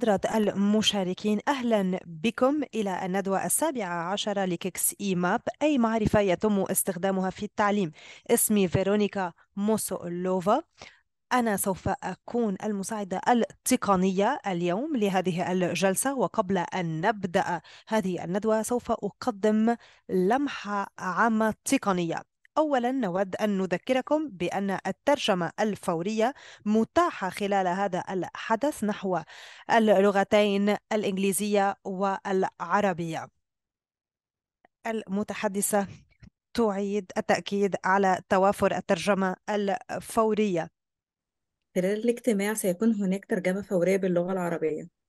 حضرة المشاركين أهلا بكم إلى الندوة السابعة عشرة ل KIX EMAP أي معرفة يتم استخدامها في التعليم. اسمي فيرونيكا موسولوفا. أنا سوف أكون المساعدة التقنية اليوم لهذه الجلسة وقبل أن نبدأ هذه الندوة سوف أقدم لمحة عامة تقنية. أولا نود أن نذكركم بأن الترجمة الفورية متاحة خلال هذا الحدث نحو اللغتين الإنجليزية والعربية. المتحدثة تعيد التأكيد على توافر الترجمة الفورية. خلال الاجتماع سيكون هناك ترجمة فورية باللغة العربية.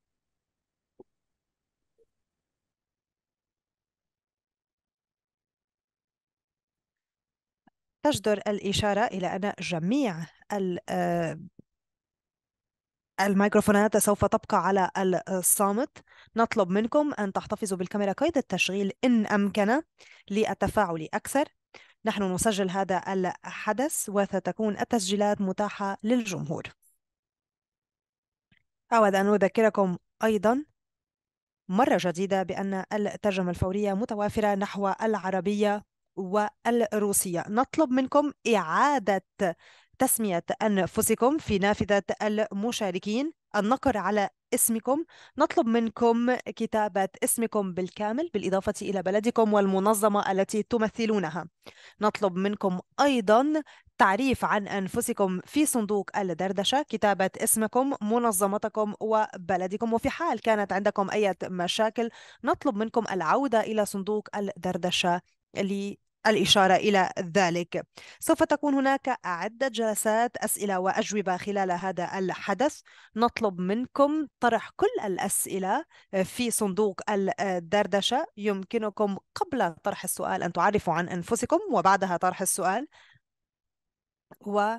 تجدر الإشارة إلى أن جميع آه، الميكروفونات سوف تبقى على الصامت. نطلب منكم أن تحتفظوا بالكاميرا قيد التشغيل إن أمكن للتفاعل أكثر. نحن نسجل هذا الحدث وستكون التسجيلات متاحة للجمهور. أود أن أذكركم أيضا مرة جديدة بأن الترجمة الفورية متوافرة نحو العربية. والروسية. نطلب منكم إعادة تسمية أنفسكم في نافذة المشاركين. النقر على اسمكم. نطلب منكم كتابة اسمكم بالكامل بالإضافة إلى بلدكم والمنظمة التي تمثلونها. نطلب منكم أيضا تعريف عن أنفسكم في صندوق الدردشة. كتابة اسمكم منظمتكم وبلدكم. وفي حال كانت عندكم أي مشاكل نطلب منكم العودة إلى صندوق الدردشة. الإشارة إلى ذلك. سوف تكون هناك عدة جلسات أسئلة وأجوبة خلال هذا الحدث. نطلب منكم طرح كل الأسئلة في صندوق الدردشة. يمكنكم قبل طرح السؤال أن تعرفوا عن أنفسكم وبعدها طرح السؤال. و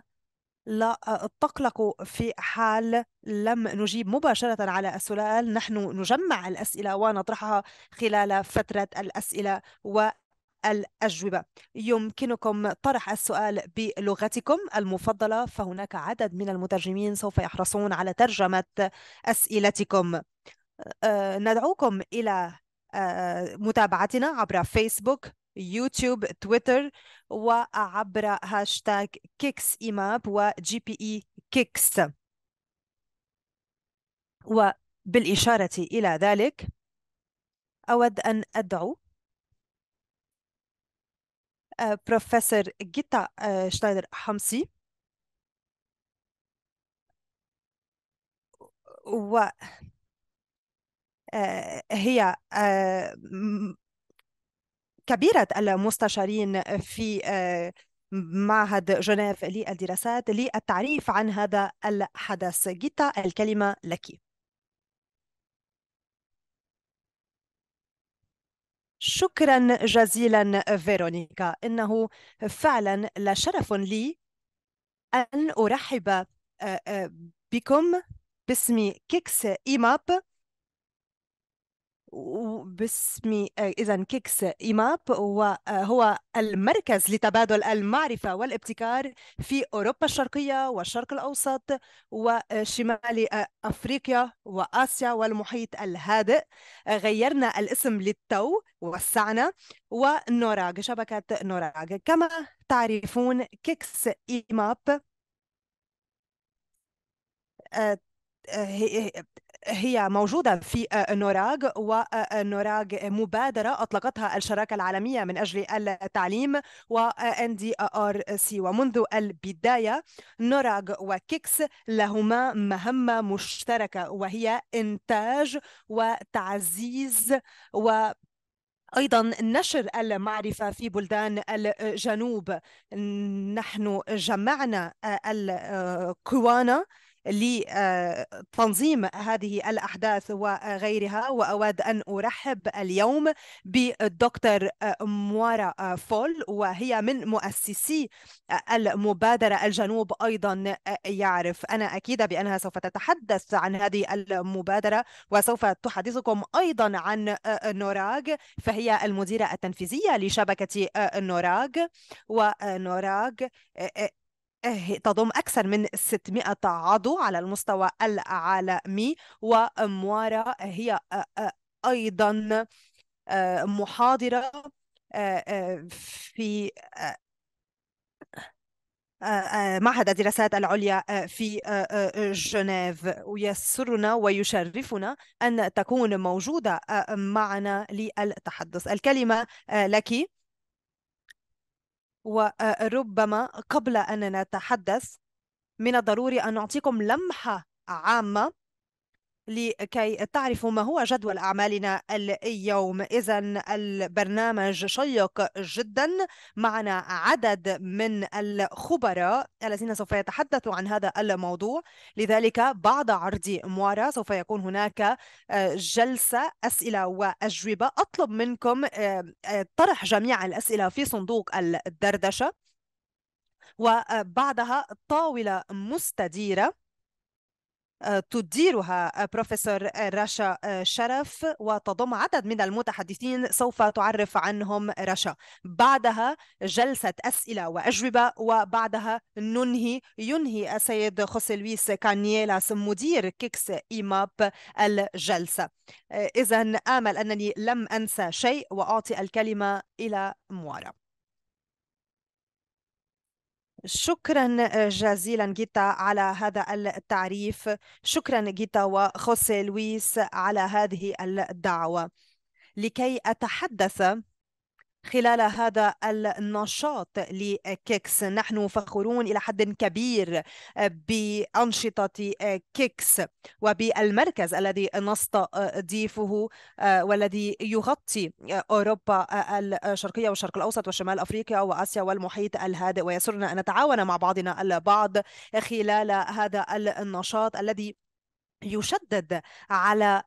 لا تقلقوا في حال لم نجيب مباشرة على السؤال. نحن نجمع الأسئلة ونطرحها خلال فترة الأسئلة و الأجوبة. يمكنكم طرح السؤال بلغتكم المفضلة فهناك عدد من المترجمين سوف يحرصون على ترجمة أسئلتكم. آه، ندعوكم إلى آه، متابعتنا عبر فيسبوك يوتيوب تويتر وعبر هاشتاج KIX EMAP و GPE KIX. وبالإشارة إلى ذلك أود أن أدعو آه، بروفيسور جيتا آه، شنايدر حمصي. و آه، هي كبيرة المستشارين في معهد جنيف للدراسات للتعريف عن هذا الحدث. جيتا الكلمة لك. شكرا جزيلا فيرونيكا. إنه فعلا لشرف لي أن أرحب آه، آه، بكم باسم KIX EMAP باسم آه، إذا KIX EMAP وهو المركز لتبادل المعرفة والابتكار في أوروبا الشرقية والشرق الأوسط وشمال أفريقيا وآسيا والمحيط الهادئ. غيرنا الاسم للتو وسعنا و NORRAG شبكة NORRAG كما تعرفون KIX EMAP آه، هي موجودة في NORRAG و NORRAG مبادرة أطلقتها الشراكة العالمية من أجل التعليم و IDRC ومنذ البداية NORRAG و KIX لهما مهمة مشتركة وهي إنتاج وتعزيز و أيضا نشر المعرفة في بلدان الجنوب. نحن جمعنا القوانا لتنظيم هذه الأحداث وغيرها وأود أن أرحب اليوم بالدكتور موارا فول وهي من مؤسسي المبادرة الجنوب أيضا. يعرف أنا أكيدة بأنها سوف تتحدث عن هذه المبادرة وسوف تحدثكم أيضا عن نوراغ فهي المديرة التنفيذية لشبكة نوراغ. ونوراغ تضم أكثر من 600 عضو على المستوى العالمي وموارا هي أيضا محاضرة في معهد الدراسات العليا في جنيف. ويسرنا ويشرفنا أن تكون موجودة معنا للتحدث. الكلمة لك. وربما قبل أن نتحدث من الضروري أن نعطيكم لمحة عامة لكي تعرفوا ما هو جدول أعمالنا اليوم. إذا البرنامج شيق جدا. معنا عدد من الخبراء الذين سوف يتحدثوا عن هذا الموضوع. لذلك بعد عرض موارا سوف يكون هناك آه، جلسة أسئلة وأجوبة. أطلب منكم آه، آه، طرح جميع الأسئلة في صندوق الدردشة. وبعدها طاولة مستديرة. تديرها بروفيسور رشا شرف وتضم عدد من المتحدثين سوف تعرف عنهم رشا. بعدها جلسة أسئلة وأجوبة وبعدها ننهي ينهي السيد خوسي لويس كانييلاس مدير KIX EMAP الجلسة. إذا آمل أنني لم أنسى شيء وأعطي الكلمة إلى موارا. شكرا جزيلا جيتا على هذا التعريف. شكرا جيتا وخوسي لويس على هذه الدعوة. لكي أتحدث خلال هذا النشاط لكيكس. نحن فخورون إلى حد كبير بأنشطة كيكس وبالمركز الذي نستضيفه والذي يغطي أوروبا الشرقية والشرق الأوسط وشمال أفريقيا وآسيا والمحيط الهادئ. ويسرنا أن نتعاون مع بعضنا البعض خلال هذا النشاط الذي يشدد على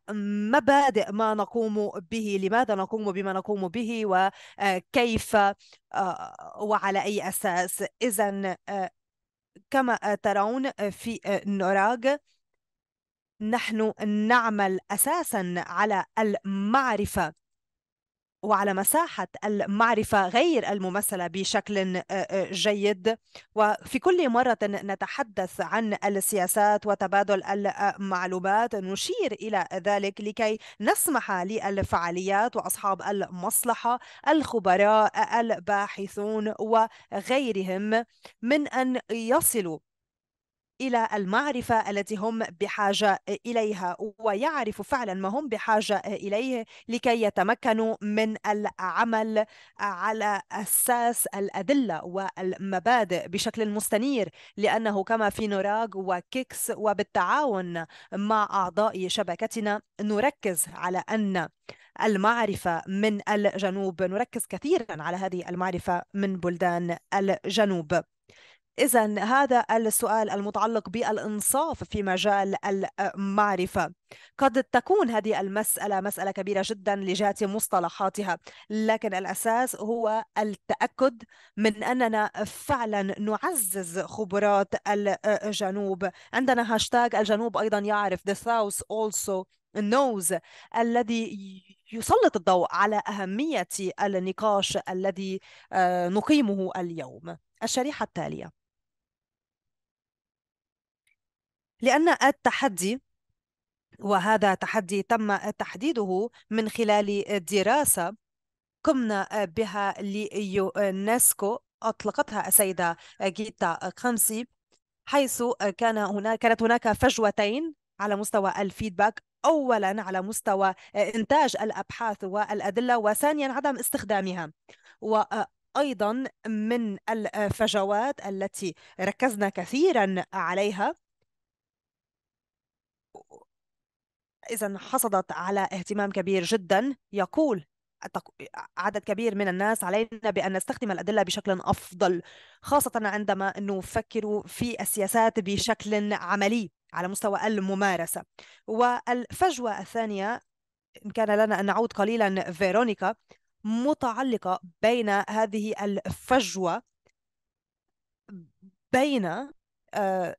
مبادئ ما نقوم به لماذا نقوم بما نقوم به وكيف آه، وعلى أي أساس. إذا آه، كما ترون في نوراغ نحن نعمل أساسا على المعرفة. وعلى مساحة المعرفة غير الممثلة بشكل جيد. وفي كل مرة نتحدث عن السياسات وتبادل المعلومات نشير إلى ذلك لكي نسمح للفعاليات وأصحاب المصلحة الخبراء الباحثون وغيرهم من أن يصلوا إلى المعرفة التي هم بحاجة إليها ويعرفوا فعلا ما هم بحاجة إليه لكي يتمكنوا من العمل على أساس الأدلة والمبادئ بشكل مستنير. لأنه كما في نوراغ وكيكس وبالتعاون مع أعضاء شبكتنا نركز على أن المعرفة من الجنوب نركز كثيرا على هذه المعرفة من بلدان الجنوب. إذا هذا السؤال المتعلق بالإنصاف في مجال المعرفة. قد تكون هذه المسألة مسألة كبيرة جدا لجهة مصطلحاتها لكن الأساس هو التأكد من أننا فعلا نعزز خبرات الجنوب. عندنا هاشتاج الجنوب أيضا يعرف the south also knows الذي يسلط الضوء على أهمية النقاش الذي آه، نقيمه اليوم. الشريحة التالية. لأن التحدي وهذا تحدي تم تحديده من خلال دراسة قمنا بها ليونسكو أطلقتها السيدة جيتا خمسي حيث كان هناك كانت هناك فجوتين على مستوى الفيدباك أولا على مستوى إنتاج الأبحاث والأدلة وثانيا عدم استخدامها. وأيضا من الفجوات التي ركزنا كثيرا عليها إذا حصلت على اهتمام كبير جدا يقول عدد كبير من الناس علينا بأن نستخدم الأدلة بشكل أفضل خاصة عندما نفكر في السياسات بشكل عملي على مستوى الممارسة. والفجوة الثانية إن كان لنا أن نعود قليلا فيرونيكا متعلقة بين هذه الفجوة بين آه،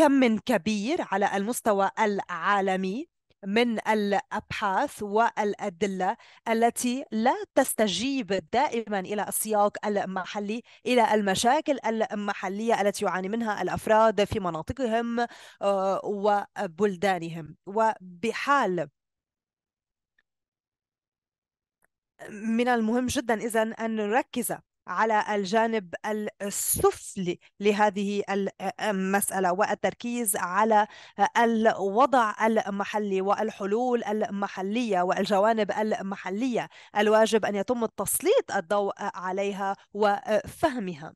كم كبير على المستوى العالمي من الأبحاث والأدلة التي لا تستجيب دائما إلى السياق المحلي إلى المشاكل المحلية التي يعاني منها الأفراد في مناطقهم آه، وبلدانهم. وبحال من المهم جدا إذا أن نركز على الجانب السفلي لهذه المسألة والتركيز على الوضع المحلي والحلول المحلية والجوانب المحلية. الواجب أن يتم تسليط الضوء عليها وفهمها.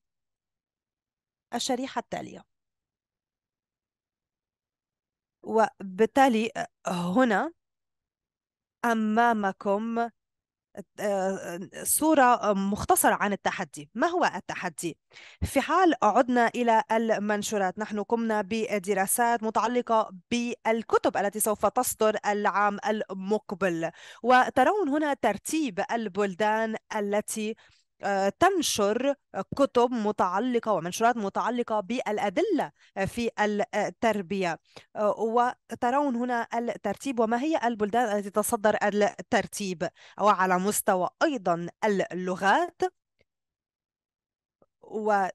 الشريحة التالية. وبالتالي هنا أمامكم صورة مختصرة عن التحدي ما هو التحدي؟ في حال عدنا إلى المنشورات نحن قمنا بدراسات متعلقة بالكتب التي سوف تصدر العام المقبل وترون هنا ترتيب البلدان التي آه، تنشر كتب متعلقة ومنشورات متعلقة بالأدلة في التربية وترون هنا الترتيب وما هي البلدان التي تصدر الترتيب وعلى مستوى أيضا اللغات وترداد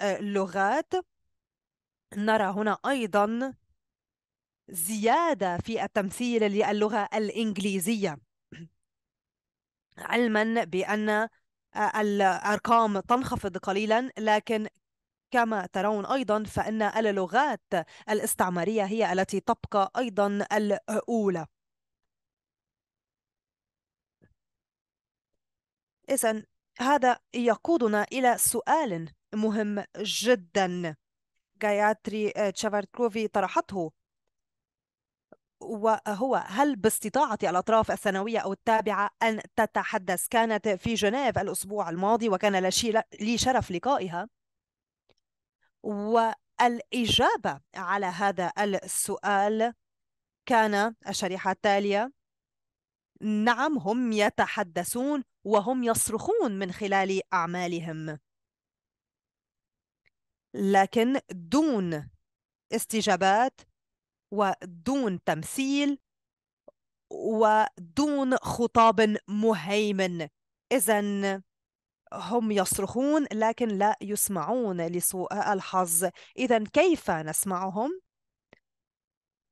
اللغات. نرى هنا أيضا زيادة في التمثيل للغة الإنجليزية. علما بأن آه، الأرقام تنخفض قليلا لكن كما ترون أيضا فإن اللغات الاستعمارية هي التي تبقى أيضا الأولى. إذا هذا يقودنا إلى سؤال مهم جدا. جاياتري تشافاركروفي طرحته. وهو هل باستطاعة الأطراف الثانوية أو التابعة أن تتحدث؟ كانت في جنيف الأسبوع الماضي وكان لي شرف لقائها. والإجابة على هذا السؤال كان الشريحة التالية نعم هم يتحدثون وهم يصرخون من خلال أعمالهم. لكن دون استجابات ودون تمثيل ودون خطاب مهيمن إذا هم يصرخون لكن لا يسمعون لسوء الحظ إذا كيف نسمعهم؟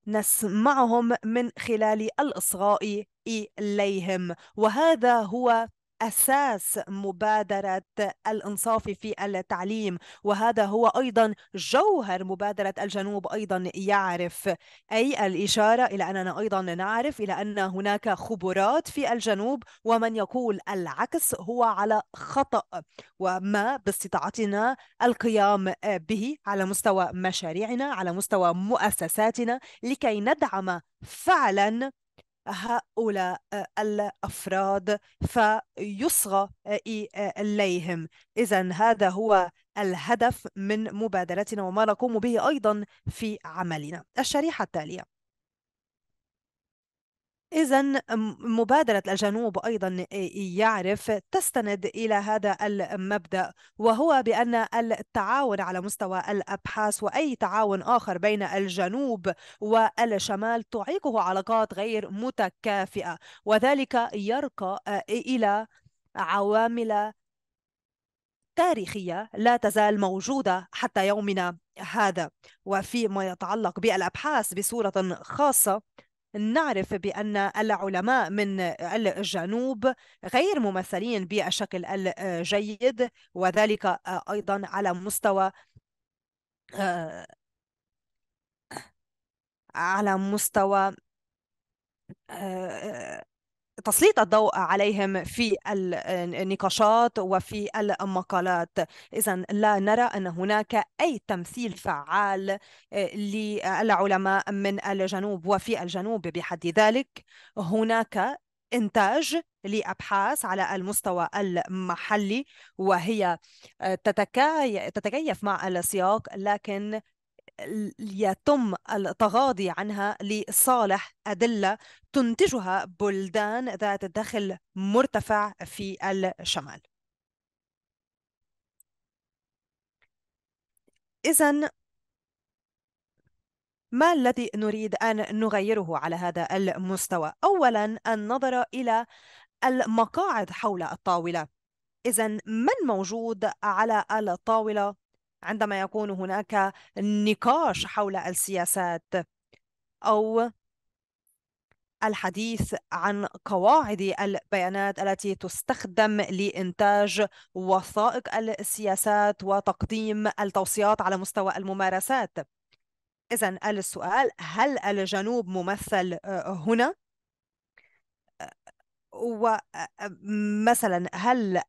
نسمعهم من خلال الإصغاء إليهم وهذا هو أساس مبادرة الإنصاف في التعليم وهذا هو أيضا جوهر مبادرة الجنوب أيضا يعرف أي الإشارة إلى أننا أيضا نعرف إلى أن هناك خبرات في الجنوب ومن يقول العكس هو على خطأ وما باستطاعتنا القيام به على مستوى مشاريعنا على مستوى مؤسساتنا لكي ندعم فعلا هؤلاء الأفراد فيصغى إليهم. إذا هذا هو الهدف من مبادرتنا وما نقوم به أيضا في عملنا. الشريحة التالية. إذا مبادرة الجنوب أيضا يعرف تستند إلى هذا المبدأ وهو بأن التعاون على مستوى الأبحاث وأي تعاون آخر بين الجنوب والشمال تعيقه علاقات غير متكافئة وذلك يرقى إلى عوامل تاريخية لا تزال موجودة حتى يومنا هذا. وفيما يتعلق بالأبحاث بصورة خاصة نعرف بأن العلماء من الجنوب غير ممثلين بالشكل الجيد وذلك أيضا على مستوى على مستوى تسليط الضوء عليهم في النقاشات وفي المقالات. إذا لا نرى أن هناك أي تمثيل فعال آه، للعلماء من الجنوب وفي الجنوب. بحد ذلك هناك إنتاج لأبحاث على المستوى المحلي وهي آه، تتكيف مع السياق لكن يتم التغاضي عنها لصالح أدلة تنتجها بلدان ذات دخل مرتفع في الشمال. إذا ما الذي نريد أن نغيره على هذا المستوى؟ أولا النظر إلى المقاعد حول الطاولة. إذا من موجود على الطاولة؟ عندما يكون هناك نقاش حول السياسات أو الحديث عن قواعد البيانات التي تستخدم لإنتاج وثائق السياسات وتقديم التوصيات على مستوى الممارسات إذا السؤال هل الجنوب ممثل آه، هنا؟ ومثلا هل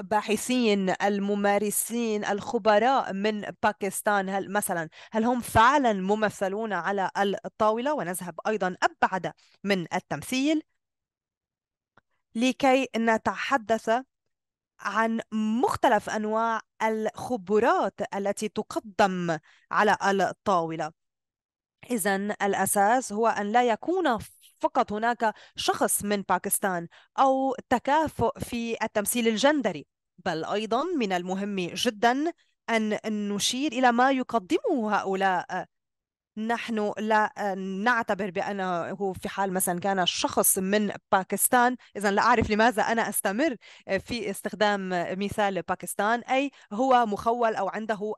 الباحثين الممارسين الخبراء من باكستان. هل مثلا هل هم فعلا ممثلون على الطاولة؟ ونذهب أيضا أبعد من التمثيل. لكي نتحدث عن مختلف أنواع الخبرات التي تقدم على الطاولة. إذا الأساس هو أن لا يكون فقط هناك شخص من باكستان أو تكافؤ في التمثيل الجندري بل أيضا من المهم جدا أن نشير إلى ما يقدمه هؤلاء نحن لا نعتبر بأنه في حال مثلا كان شخص من باكستان. إذا لا أعرف لماذا أنا أستمر في استخدام مثال باكستان أي هو مخول أو عنده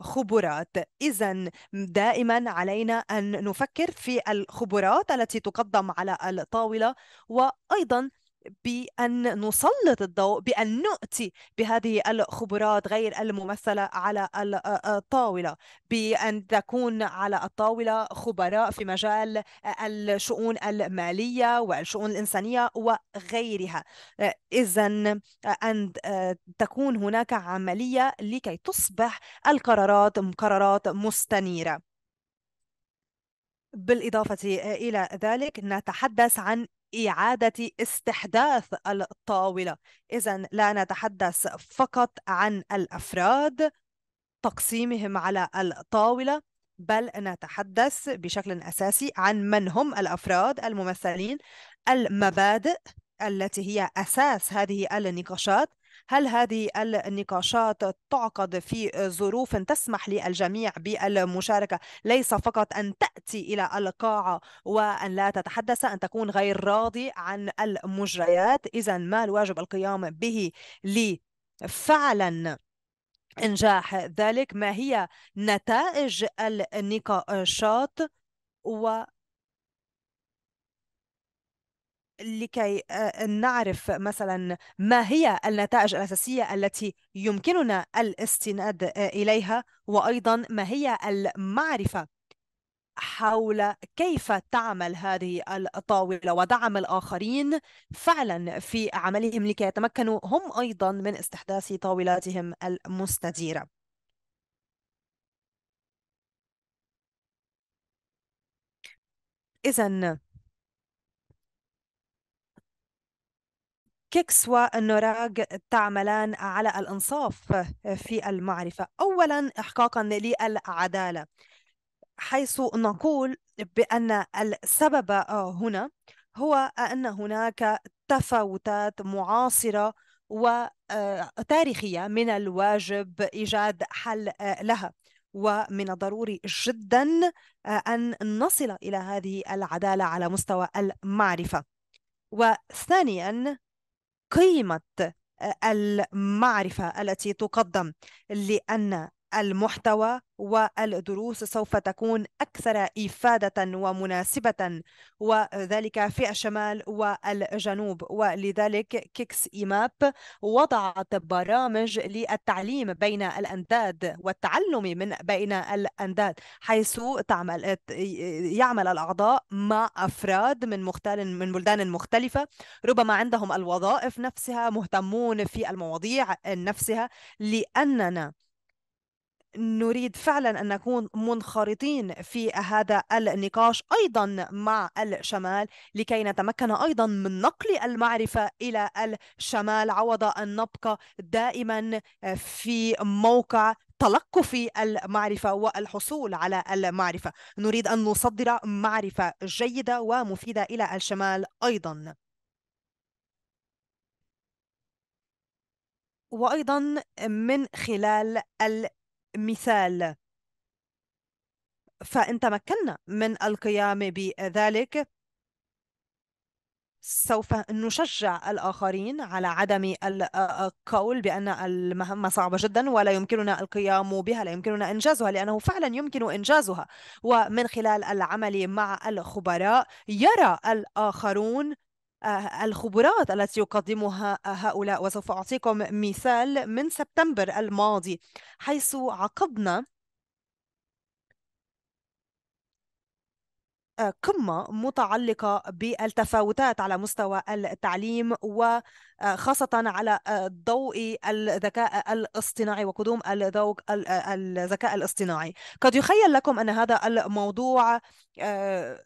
الخبرات. إذا دائما علينا أن نفكر في الخبرات التي تقدم على الطاولة. وأيضا بأن نسلط الضوء بأن نؤتي بهذه الخبرات غير الممثلة على الطاولة بأن تكون على الطاولة خبراء في مجال الشؤون المالية والشؤون الإنسانية وغيرها. إذا أن تكون هناك عملية لكي تصبح القرارات قرارات مستنيرة. بالإضافة إلى ذلك نتحدث عن إعادة استحداث الطاولة. إذا لا نتحدث فقط عن الأفراد تقسيمهم على الطاولة بل نتحدث بشكل أساسي عن من هم الأفراد الممثلين المبادئ التي هي أساس هذه النقاشات هل هذه النقاشات تعقد في ظروف تسمح للجميع بالمشاركة؟ ليس فقط أن تأتي إلى القاعة وأن لا تتحدث أن تكون غير راضي عن المجريات. إذا ما الواجب القيام به لفعلا إنجاح ذلك؟ ما هي نتائج النقاشات و لكي آه، نعرف مثلا ما هي النتائج الأساسية التي يمكننا الاستناد آه، إليها وأيضا ما هي المعرفة حول كيف تعمل هذه الطاولة ودعم الآخرين فعلا في عملهم لكي يتمكنوا هم أيضا من استحداث طاولاتهم المستديرة. إذا كيكس والنوراغ تعملان على الإنصاف في المعرفة. أولا إحقاقا للعدالة حيث نقول بأن السبب هنا هو أن هناك تفاوتات معاصرة وتاريخية من الواجب إيجاد حل لها. ومن الضروري جدا أن نصل إلى هذه العدالة على مستوى المعرفة. وثانيا قيمة المعرفة التي تقدم لأن المحتوى والدروس سوف تكون أكثر إفادة ومناسبة وذلك في الشمال والجنوب. ولذلك كيكس إيماب وضعت برامج للتعليم بين الأنداد والتعلم من بين الأنداد حيث تعمل يعمل الأعضاء مع أفراد من مختلف من بلدان مختلفة. ربما عندهم الوظائف نفسها مهتمون في المواضيع نفسها لأننا نريد فعلا أن نكون منخرطين في هذا النقاش أيضا مع الشمال لكي نتمكن أيضا من نقل المعرفة إلى الشمال. عوض أن نبقى دائما في موقع تلقف المعرفة والحصول على المعرفة. نريد أن نصدر معرفة جيدة ومفيدة إلى الشمال أيضا. وأيضا من خلال مثال. فإن تمكنا من القيام بذلك سوف نشجع الآخرين على عدم القول بأن المهمة صعبة جدا ولا يمكننا القيام بها لا يمكننا إنجازها لأنه فعلا يمكن إنجازها. ومن خلال العمل مع الخبراء يرى الآخرون الخبرات التي يقدمها هؤلاء وسوف أعطيكم مثال من سبتمبر الماضي حيث عقدنا قمة متعلقة بالتفاوتات على مستوى التعليم وخاصة على ضوء الذكاء الاصطناعي وقدوم الذكاء الاصطناعي. قد يخيل لكم أن هذا الموضوع آه،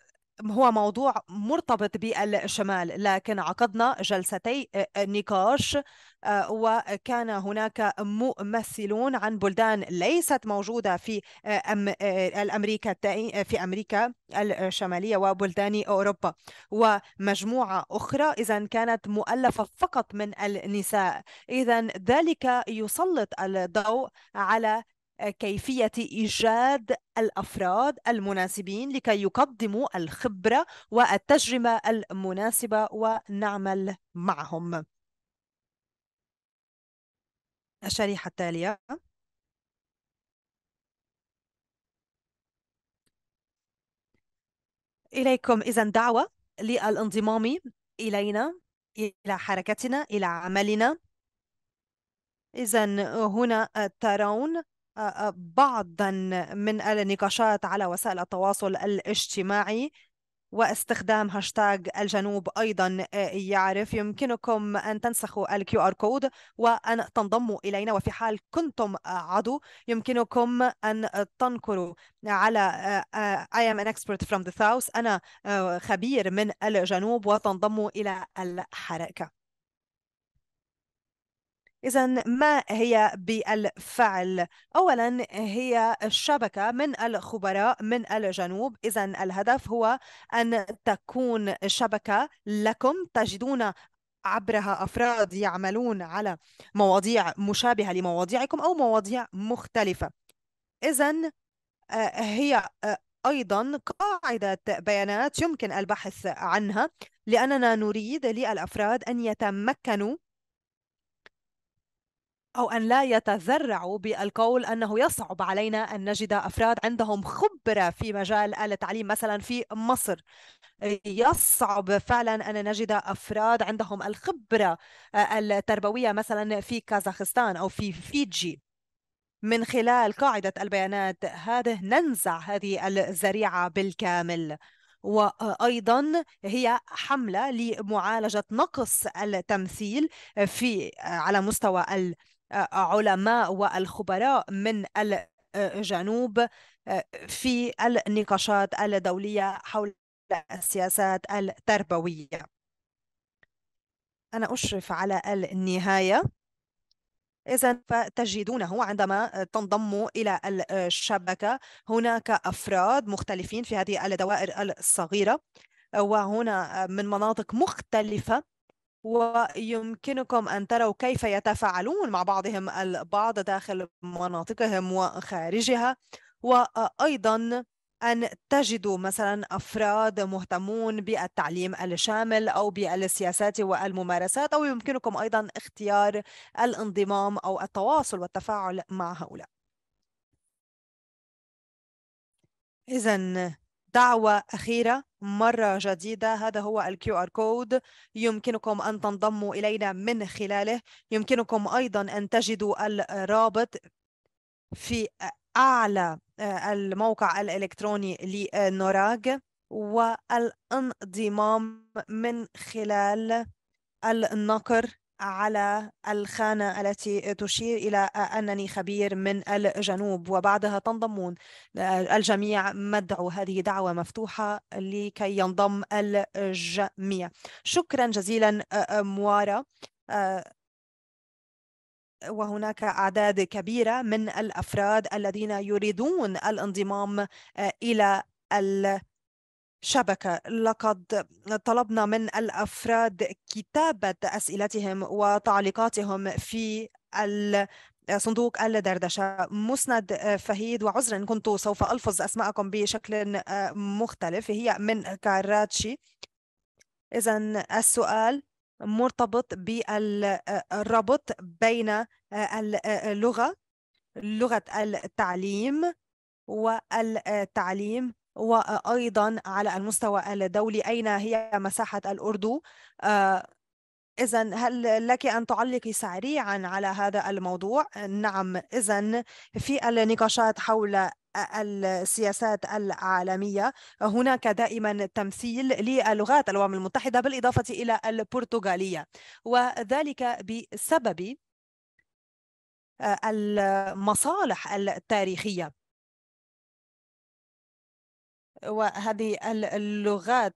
هو موضوع مرتبط بالشمال لكن عقدنا جلستي نقاش آه، وكان هناك ممثلون عن بلدان ليست موجودة في آه، آه، الأمريكا في أمريكا الشمالية وبلدان أوروبا. ومجموعة أخرى إذا كانت مؤلفة فقط من النساء. إذا ذلك يسلط الضوء على كيفية إيجاد الأفراد المناسبين لكي يقدموا الخبرة والتجربة المناسبة ونعمل معهم. الشريحة التالية. إليكم إذا دعوة للانضمام إلينا إلى حركتنا إلى عملنا. إذا هنا ترون بعضا من النقاشات على وسائل التواصل الاجتماعي واستخدام هاشتاج الجنوب أيضا يعرف. يمكنكم أن تنسخوا ال QR code وأن تنضموا إلينا. وفي حال كنتم عضو يمكنكم أن تنقروا على I am an expert from the south. أنا خبير من الجنوب وتنضموا إلى الحركة. إذا ما هي بالفعل؟ أولا هي شبكة من الخبراء من الجنوب. إذا الهدف هو أن تكون شبكة لكم. تجدون عبرها أفراد يعملون على مواضيع مشابهة لمواضيعكم أو مواضيع مختلفة. إذا آه، هي آه، أيضا قاعدة بيانات يمكن البحث عنها. لأننا نريد للأفراد أن يتمكنوا أو أن لا يتذرعوا بالقول أنه يصعب علينا أن نجد أفراد عندهم خبرة في مجال التعليم مثلا في مصر. يصعب فعلا أن نجد أفراد عندهم الخبرة التربوية مثلا في كازاخستان أو في فيجي. من خلال قاعدة البيانات هذه ننزع هذه الذريعة بالكامل. وأيضا هي حملة لمعالجة نقص التمثيل في على مستوى علماء والخبراء من الجنوب في النقاشات الدولية حول السياسات التربوية. أنا أشرف على النهاية. إذا فتجدونه عندما تنضموا إلى الشبكة. هناك أفراد مختلفين في هذه الدوائر الصغيرة وهنا من مناطق مختلفة. ويمكنكم أن تروا كيف يتفاعلون مع بعضهم البعض داخل مناطقهم وخارجها وأيضا أن تجدوا مثلا أفراد مهتمون بالتعليم الشامل أو بالسياسات والممارسات أو يمكنكم أيضا اختيار الانضمام أو التواصل والتفاعل مع هؤلاء. إذا دعوة أخيرة مرة جديدة هذا هو ال QR كود يمكنكم أن تنضموا إلينا من خلاله. يمكنكم أيضا أن تجدوا الرابط في أعلى الموقع الإلكتروني لنوراج والانضمام من خلال النقر على الخانة التي تشير إلى أنني خبير من الجنوب وبعدها تنضمون. الجميع مدعو هذه دعوة مفتوحة لكي ينضم الجميع. شكرا جزيلا موارا. وهناك أعداد كبيرة من الأفراد الذين يريدون الانضمام إلى شبكة. لقد طلبنا من الأفراد كتابة أسئلتهم وتعليقاتهم في صندوق الدردشة. مسند فهيد وعذرا كنت سوف ألفظ أسماءكم بشكل مختلف. هي من كاراتشي. إذا السؤال مرتبط بالربط بين اللغة لغة التعليم والتعليم وأيضا على المستوى الدولي أين هي مساحة الأردو إذا هل لك أن تعلقي سريعا على هذا الموضوع؟ نعم إذا في النقاشات حول السياسات العالمية هناك دائما تمثيل للغات الأمم المتحدة بالإضافة إلى البرتغالية وذلك بسبب المصالح التاريخية وهذه اللغات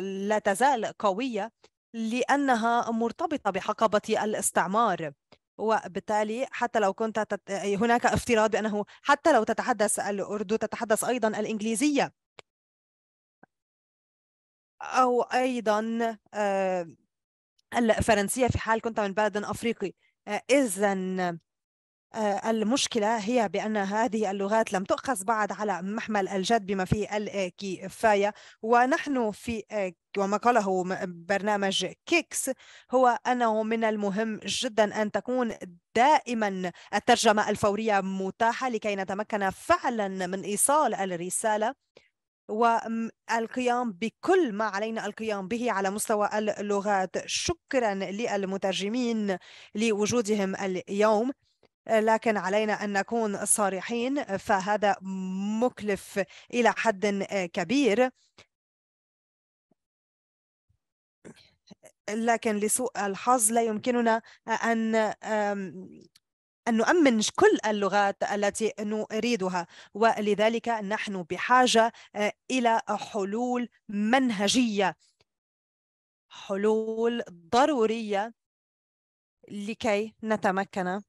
لا تزال قوية لأنها مرتبطة بحقبة الاستعمار. وبالتالي حتى لو كنت تت... هناك افتراض بأنه حتى لو تتحدث الأردو تتحدث أيضا الإنجليزية. أو أيضا آه، الفرنسية في حال كنت من بلد أفريقي. آه، إذا المشكلة هي بأن هذه اللغات لم تؤخذ بعد على محمل الجد بما فيه الكفاية ونحن في آه، وما قاله برنامج كيكس هو أنه من المهم جدا أن تكون دائما الترجمة الفورية متاحة لكي نتمكن فعلا من إيصال الرسالة. والقيام بكل ما علينا القيام به على مستوى اللغات. شكرا للمترجمين لوجودهم اليوم. لكن علينا أن نكون صارحين فهذا مكلف إلى حد كبير. لكن لسوء الحظ لا يمكننا أن أن نؤمن كل اللغات التي نريدها. ولذلك نحن بحاجة إلى حلول منهجية حلول ضرورية لكي نتمكن.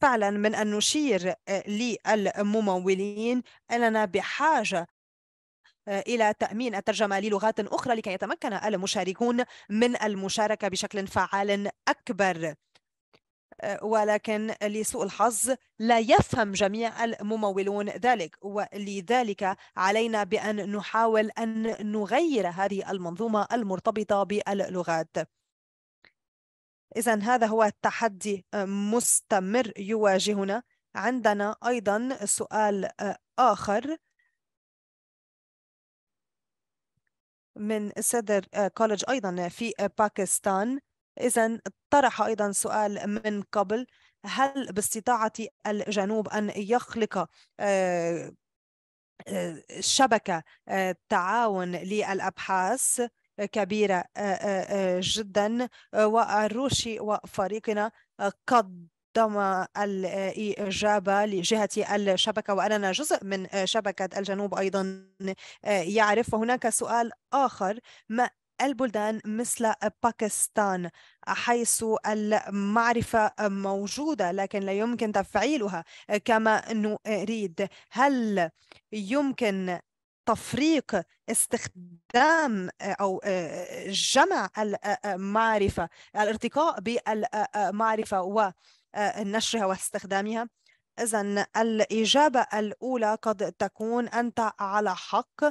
فعلا من أن نشير آه، للممولين أننا بحاجة آه، إلى تأمين الترجمة للغات أخرى لكي يتمكن المشاركون من المشاركة بشكل فعال أكبر. آه، ولكن لسوء الحظ لا يفهم جميع الممولون ذلك ولذلك علينا بأن نحاول أن نغير هذه المنظومة المرتبطة باللغات. إذا هذا هو التحدي آه، مستمر يواجهنا. عندنا أيضا سؤال آه، آخر. من صدر آه، كولج أيضا في باكستان. إذا طرح أيضا سؤال من قبل. هل باستطاعة الجنوب أن يخلق شبكة تعاون للأبحاث؟ كبيرة جدا. والروشي وفريقنا قدم الإجابة لجهة الشبكة وأننا جزء من شبكة الجنوب أيضا. يعرف وهناك سؤال آخر. ما البلدان مثل باكستان؟ حيث المعرفة موجودة لكن لا يمكن تفعيلها كما نريد. هل يمكن تفريق استخدام آه، أو آه، جمع المعرفة الارتقاء بالمعرفة ونشرها واستخدامها. إذا الإجابة الأولى قد تكون أنت على حق.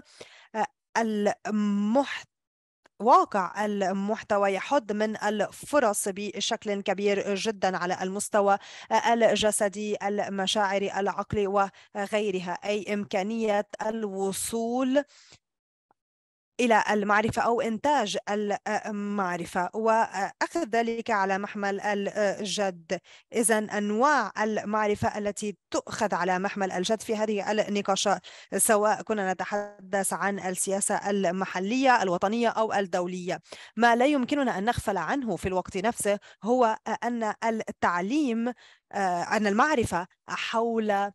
آه، المحتوى واقع المحتوى يحد من الفرص بشكل كبير جدا على المستوى الجسدي المشاعري العقلي وغيرها. أي إمكانية الوصول إلى المعرفة أو إنتاج المعرفة وأخذ ذلك على محمل الجد. إذا أنواع المعرفة التي تؤخذ على محمل الجد في هذه النقاشات سواء كنا نتحدث عن السياسة المحلية الوطنية أو الدولية. ما لا يمكننا أن نغفل عنه في الوقت نفسه هو أن التعليم أن المعرفة حول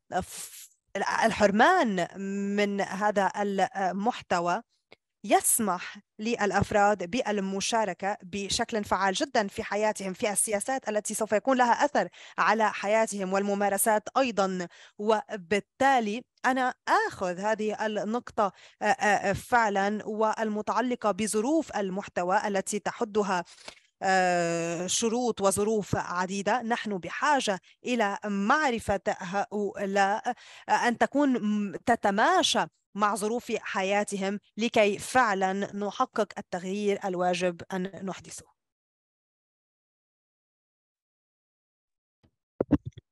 الحرمان من هذا المحتوى يسمح للأفراد بالمشاركة بشكل فعال جدا في حياتهم في السياسات التي سوف يكون لها أثر على حياتهم والممارسات أيضا. وبالتالي أنا آخذ هذه النقطة فعلا والمتعلقة بظروف المحتوى التي تحدها شروط وظروف عديدة. نحن بحاجة إلى معرفة هؤلاء أن تكون تتماشى مع ظروف حياتهم لكي فعلا نحقق التغيير الواجب أن نحدثه.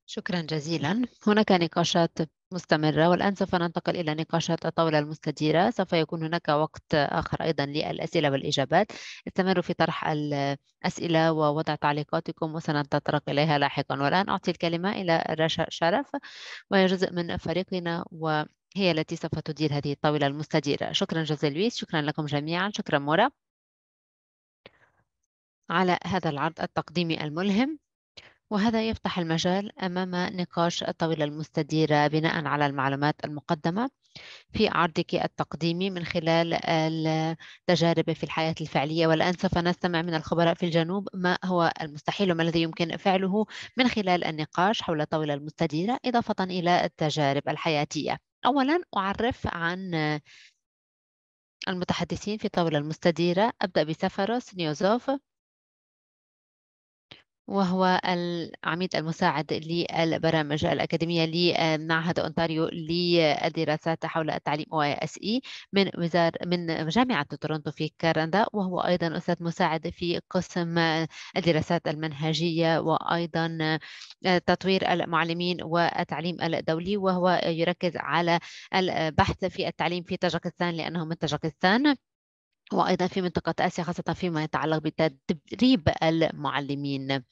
شكرا جزيلا. هناك نقاشات مستمرة والآن سوف ننتقل إلى نقاشات الطاولة المستديرة سوف يكون هناك وقت آخر أيضا للأسئلة والإجابات. استمروا في طرح الأسئلة ووضع تعليقاتكم وسنتطرق إليها لاحقا. والآن أعطي الكلمة إلى رشا شرف وهي جزء من فريقنا وهي التي سوف تدير هذه الطاولة المستديرة. شكرا جزيلا لويس شكرا لكم جميعا شكرا مورا. على هذا العرض التقديمي الملهم وهذا يفتح المجال أمام نقاش الطاولة المستديرة بناء على المعلومات المقدمة في عرضك التقديمي من خلال التجارب في الحياة الفعلية. والآن سوف نستمع من الخبراء في الجنوب ما هو المستحيل وما الذي يمكن فعله من خلال النقاش حول الطاولة المستديرة إضافة إلى التجارب الحياتية. أولا أعرف عن المتحدثين في الطاولة المستديرة. أبدأ بسفروس نيوزوف وهو العميد المساعد للبرامج الأكاديمية لمعهد أونتاريو للدراسات حول التعليم OISE من وزارة من جامعة تورونتو في كندا وهو أيضا أستاذ مساعد في قسم الدراسات المنهجية وأيضا تطوير المعلمين والتعليم الدولي وهو يركز على البحث في التعليم في طاجكستان لأنه من طاجكستان وأيضا في منطقة آسيا خاصة فيما يتعلق بتدريب المعلمين.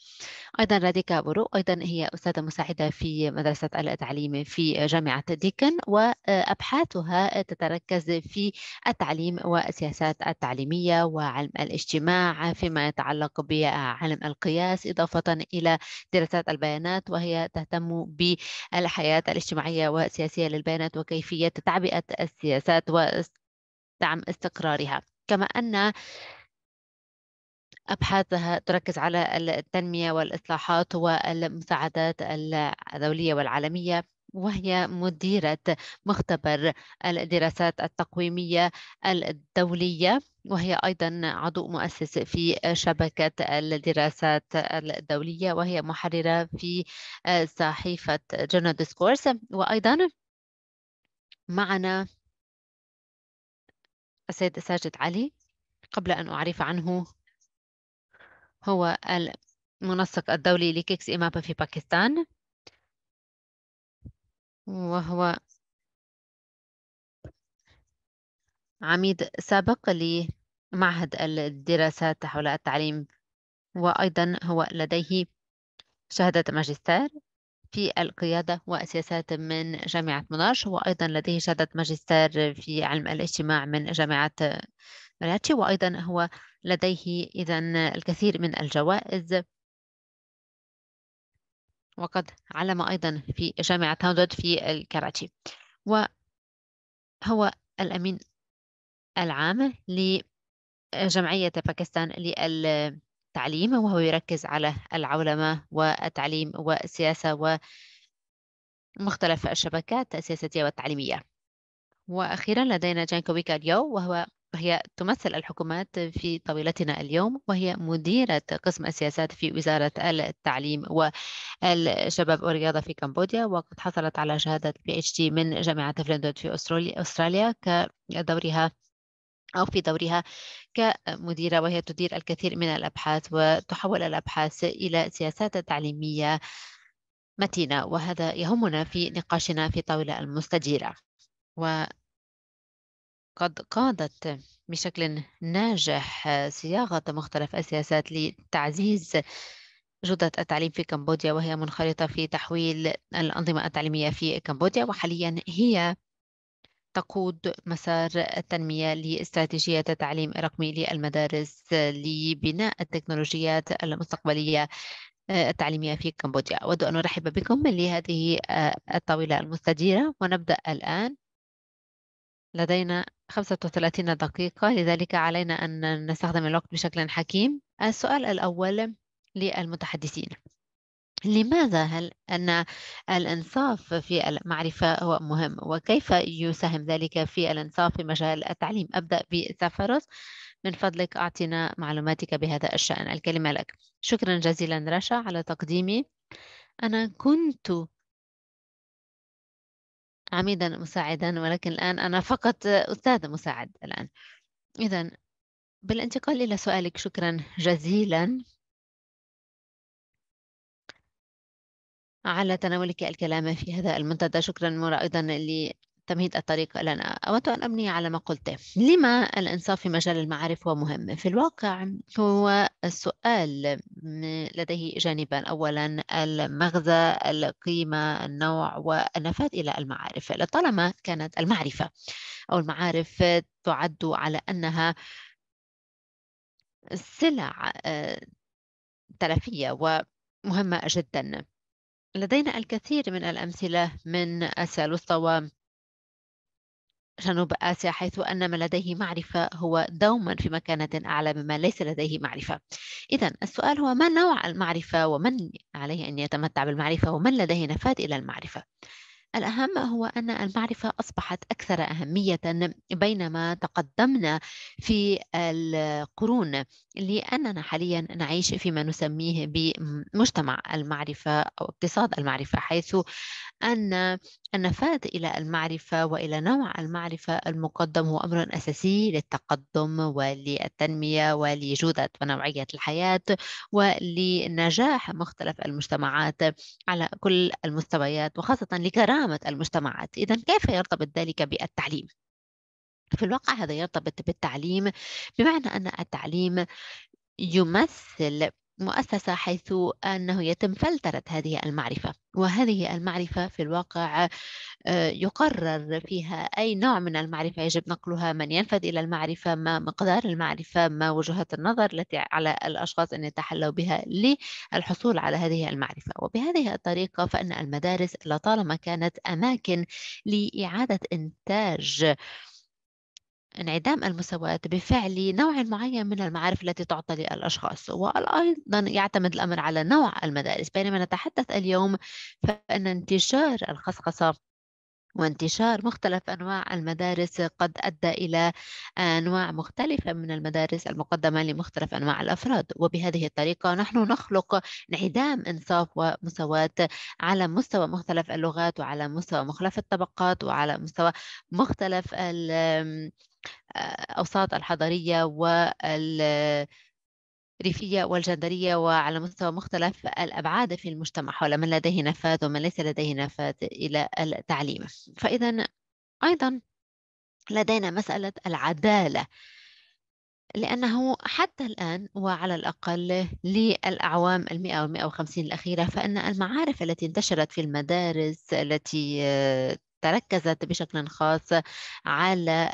أيضا راديكا بورو أيضا هي أستاذة مساعدة في مدرسة التعليم في جامعة ديكن وأبحاثها تتركز في التعليم والسياسات التعليمية وعلم الاجتماع فيما يتعلق بعلم القياس إضافة إلى دراسات البيانات وهي تهتم بالحياة الاجتماعية والسياسية للبيانات وكيفية تعبئة السياسات ودعم استقرارها. كما أن أبحاثها تركز على التنمية والإصلاحات والمساعدات الدولية والعالمية وهي مديرة مختبر الدراسات التقويمية الدولية وهي أيضا عضو مؤسس في شبكة الدراسات الدولية وهي محررة في صحيفة جورنال ديسكورس وأيضا معنا السيد ساجد علي قبل أن أعرف عنه هو المنسق الدولي لكيكس إمابا في باكستان وهو عميد سابق لمعهد الدراسات حول التعليم وأيضا هو لديه شهادة ماجستير. في القيادة والسياسات من جامعة مناش وأيضا لديه شهادة ماجستير في علم الاجتماع من جامعة مراتشي وأيضا هو لديه إذا الكثير من الجوائز. وقد علم أيضا في جامعة هاودود في الكراتشي وهو الأمين العام لجمعية باكستان لل التعليم وهو يركز على العولمة والتعليم والسياسة ومختلف الشبكات السياسية والتعليمية. وأخيرا لدينا جانكويكا اليو وهو هي تمثل الحكومات في طاولتنا اليوم وهي مديرة قسم السياسات في وزارة التعليم والشباب والرياضة في كمبوديا. وقد حصلت على شهادة PhD من جامعة فلندرز في أستراليا كدورها أو في دورها كمديرة وهي تدير الكثير من الأبحاث وتحول الأبحاث إلى سياسات تعليمية متينة. وهذا يهمنا في نقاشنا في طاولة المستديرة وقد قادت بشكل ناجح صياغة مختلف السياسات لتعزيز جودة التعليم في كمبوديا وهي منخرطة في تحويل الأنظمة التعليمية في كمبوديا. وحاليا هي تقود مسار التنمية لاستراتيجية التعليم الرقمي للمدارس لبناء التكنولوجيات المستقبلية آه، التعليمية في كمبوديا. أود أن أرحب بكم لهذه آه، الطاولة المستديرة. ونبدأ الآن. لدينا 35 دقيقة لذلك علينا أن نستخدم الوقت بشكل حكيم. السؤال الأول للمتحدثين. لماذا هل أن الإنصاف في المعرفة هو مهم؟ وكيف يساهم ذلك في الإنصاف في مجال التعليم؟ أبدأ بسفرس من فضلك أعطنا معلوماتك بهذا الشأن. الكلمة لك. شكرا جزيلا رشا على تقديمي. أنا كنت عميدا مساعدا ولكن الآن أنا فقط أستاذ مساعد الآن. إذا بالانتقال إلى سؤالك شكرا جزيلا. على تناولك الكلام في هذا المنتدى. شكرا مرة أيضا لتمهيد الطريق لنا. أود أن أبني على ما قلته لما الإنصاف في مجال المعارف هو مهم؟ في الواقع هو السؤال لديه جانبان أولا المغزى القيمة النوع والنفاذ إلى المعارف. لطالما كانت المعرفة أو المعارف تعد على أنها سلع آه، تلفية ومهمة جدا. لدينا الكثير من الأمثلة من آسيا الوسطى وجنوب آسيا حيث أن من لديه معرفة هو دوما في مكانة أعلى مما ليس لديه معرفة. إذا السؤال هو ما نوع المعرفة ومن عليه أن يتمتع بالمعرفة ومن لديه نفاذ إلى المعرفة؟ الأهم هو أن المعرفة أصبحت أكثر أهمية بينما تقدمنا في القرون لأننا حاليا نعيش فيما نسميه بمجتمع المعرفة أو اقتصاد المعرفة حيث أن النفاذ إلى المعرفة وإلى نوع المعرفة المقدم هو أمر أساسي للتقدم وللتنمية ولجودة ونوعية الحياة ولنجاح مختلف المجتمعات على كل المستويات وخاصة لكرامة المجتمعات إذا كيف يرتبط ذلك بالتعليم؟ في الواقع هذا يرتبط بالتعليم بمعنى أن التعليم يمثل مؤسسة حيث أنه يتم فلترة هذه المعرفة وهذه المعرفة في الواقع آه، يقرر فيها أي نوع من المعرفة يجب نقلها من ينفذ إلى المعرفة ما مقدار المعرفة ما وجهات النظر التي على الأشخاص أن يتحلوا بها للحصول على هذه المعرفة. وبهذه الطريقة فإن المدارس لطالما كانت أماكن لإعادة إنتاج انعدام المساواة بفعل نوع معين من المعارف التي تعطى للأشخاص وأيضا يعتمد الأمر على نوع المدارس. بينما نتحدث اليوم فإن انتشار الخصخصة وانتشار مختلف أنواع المدارس قد أدى إلى أنواع مختلفة من المدارس المقدمة لمختلف أنواع الأفراد. وبهذه الطريقة نحن نخلق انعدام إنصاف ومساواة على مستوى مختلف اللغات وعلى مستوى مختلف الطبقات وعلى مستوى مختلف الأوساط الحضرية وال ريفية والجندرية وعلى مستوى مختلف الأبعاد في المجتمع حول من لديه نفاذ ومن ليس لديه نفاذ إلى التعليم. فإذا أيضا لدينا مسألة العدالة لأنه حتى الآن وعلى الأقل للأعوام المئة والمئة وخمسين الأخيرة فإن المعارف التي انتشرت في المدارس التي تركزت بشكل خاص على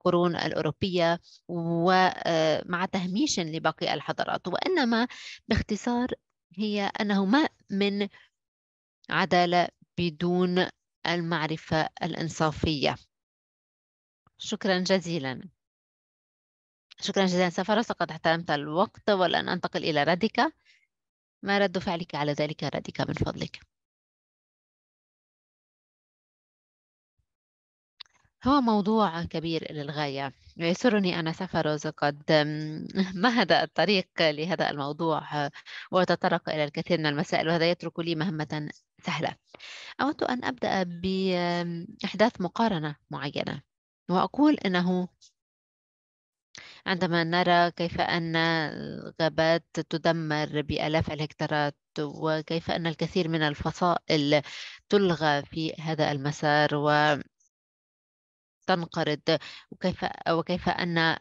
القرون الأوروبية ومع تهميش لباقي الحضارات. وإنما باختصار هي أنه ما من عدالة بدون المعرفة الإنصافية. شكرا جزيلا. شكرا جزيلا سفرس لقد احترمت الوقت والآن أنتقل إلى راديكا. ما رد فعلك على ذلك راديكا من فضلك. هو موضوع كبير للغاية يسرني أن سفروز قد مهد الطريق لهذا الموضوع؟ وتطرق إلى الكثير من المسائل وهذا يترك لي مهمة سهلة. أود أن أبدأ بإحداث مقارنة معينة وأقول أنه عندما نرى كيف أن الغابات تدمر بآلاف الهكتارات وكيف أن الكثير من الفصائل تلغى في هذا المسار و تنقرض وكيف وكيف أن آه،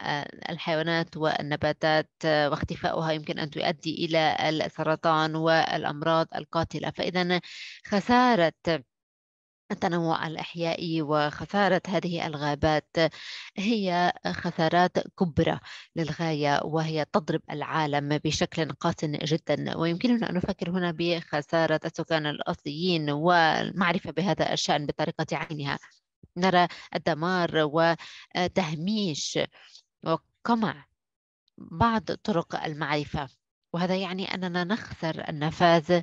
الحيوانات والنباتات آه، واختفاؤها يمكن أن تؤدي إلى السرطان والأمراض القاتلة. فإذا خسارة التنوع الأحيائي وخسارة هذه الغابات هي خسارات كبرى للغاية وهي تضرب العالم بشكل قاس جدا. ويمكننا أن نفكر هنا بخسارة السكان الأصليين والمعرفة بهذا الشأن بطريقة عينها. نرى الدمار وتهميش وقمع بعض طرق المعرفة وهذا يعني أننا نخسر النفاذ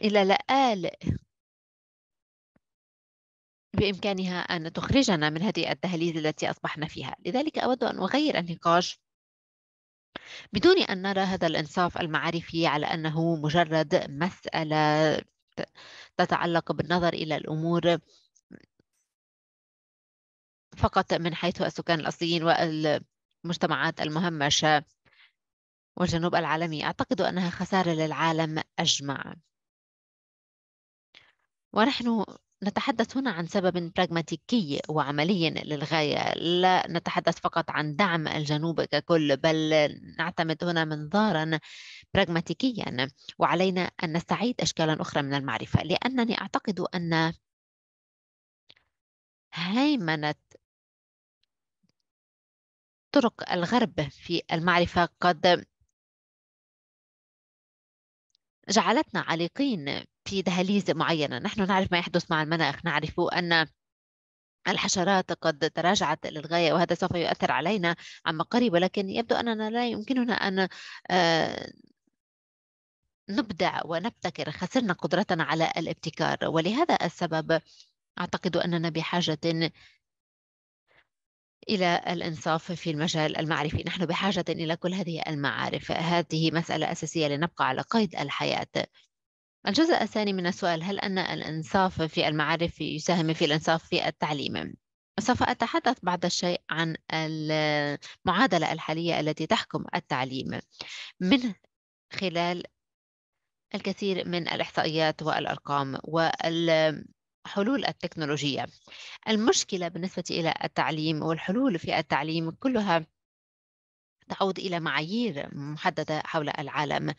إلى لآلئ بإمكانها أن تخرجنا من هذه الدهاليز التي أصبحنا فيها. لذلك أود أن أغير النقاش بدون أن نرى هذا الإنصاف المعرفي على أنه مجرد مسألة تتعلق بالنظر إلى الأمور فقط من حيث السكان الأصليين والمجتمعات المهمشة والجنوب العالمي. أعتقد أنها خسارة للعالم أجمع. ونحن نتحدث هنا عن سبب براغماتيكي وعملي للغاية لا نتحدث فقط عن دعم الجنوب ككل بل نعتمد هنا منظارا براغماتيكيا وعلينا أن نستعيد أشكالا أخرى من المعرفة لأنني أعتقد أن هيمنة طرق الغرب في المعرفة قد جعلتنا عالقين في دهاليز معينة. نحن نعرف ما يحدث مع المناخ. نعرف أن الحشرات قد تراجعت للغاية وهذا سوف يؤثر علينا عما قريب ولكن يبدو أننا لا يمكننا أن آه، نبدع ونبتكر. خسرنا قدرتنا على الابتكار ولهذا السبب أعتقد أننا بحاجة إلى الإنصاف في المجال المعرفي. نحن بحاجة إلى كل هذه المعارف. هذه مسألة أساسية لنبقى على قيد الحياة. الجزء الثاني من السؤال هل أن الإنصاف في المعارف يساهم في الإنصاف في التعليم؟ سوف أتحدث بعض الشيء عن المعادلة الحالية التي تحكم التعليم من خلال الكثير من الإحصائيات والأرقام والحلول التكنولوجية المشكلة بالنسبة إلى التعليم والحلول في التعليم كلها تعود إلى معايير محددة حول العالم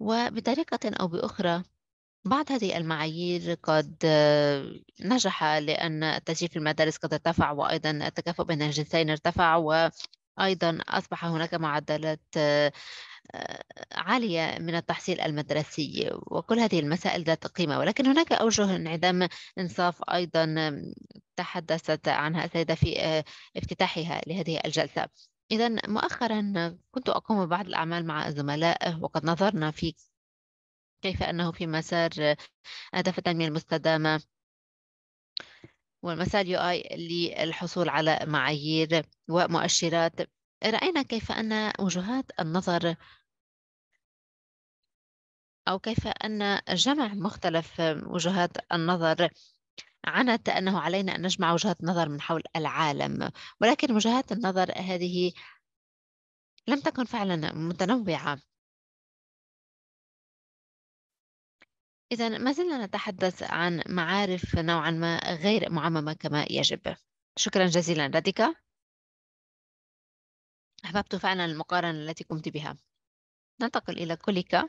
وبطريقة أو بأخرى بعض هذه المعايير قد نجح لأن التسجيل في المدارس قد ارتفع وأيضا التكافؤ بين الجنسين ارتفع وأيضا أصبح هناك معدلات عالية من التحصيل المدرسي وكل هذه المسائل ذات قيمة. ولكن هناك أوجه انعدام إنصاف أيضا تحدثت عنها السيدة في افتتاحها لهذه الجلسة. إذا مؤخرا كنت أقوم ببعض الأعمال مع الزملاء وقد نظرنا في كيف أنه في مسار أهداف التنمية المستدامة والمسار يو اي للحصول على معايير ومؤشرات. رأينا كيف أن وجهات النظر أو كيف أن جمع مختلف وجهات النظر عنت أنه علينا أن نجمع وجهات نظر من حول العالم ولكن وجهات النظر هذه لم تكن فعلا متنوعة. إذا ما زلنا نتحدث عن معارف نوعا ما غير معممة كما يجب. شكرا جزيلا راديكا. أحببت فعلا المقارنة التي قمت بها. ننتقل إلى كوليكا.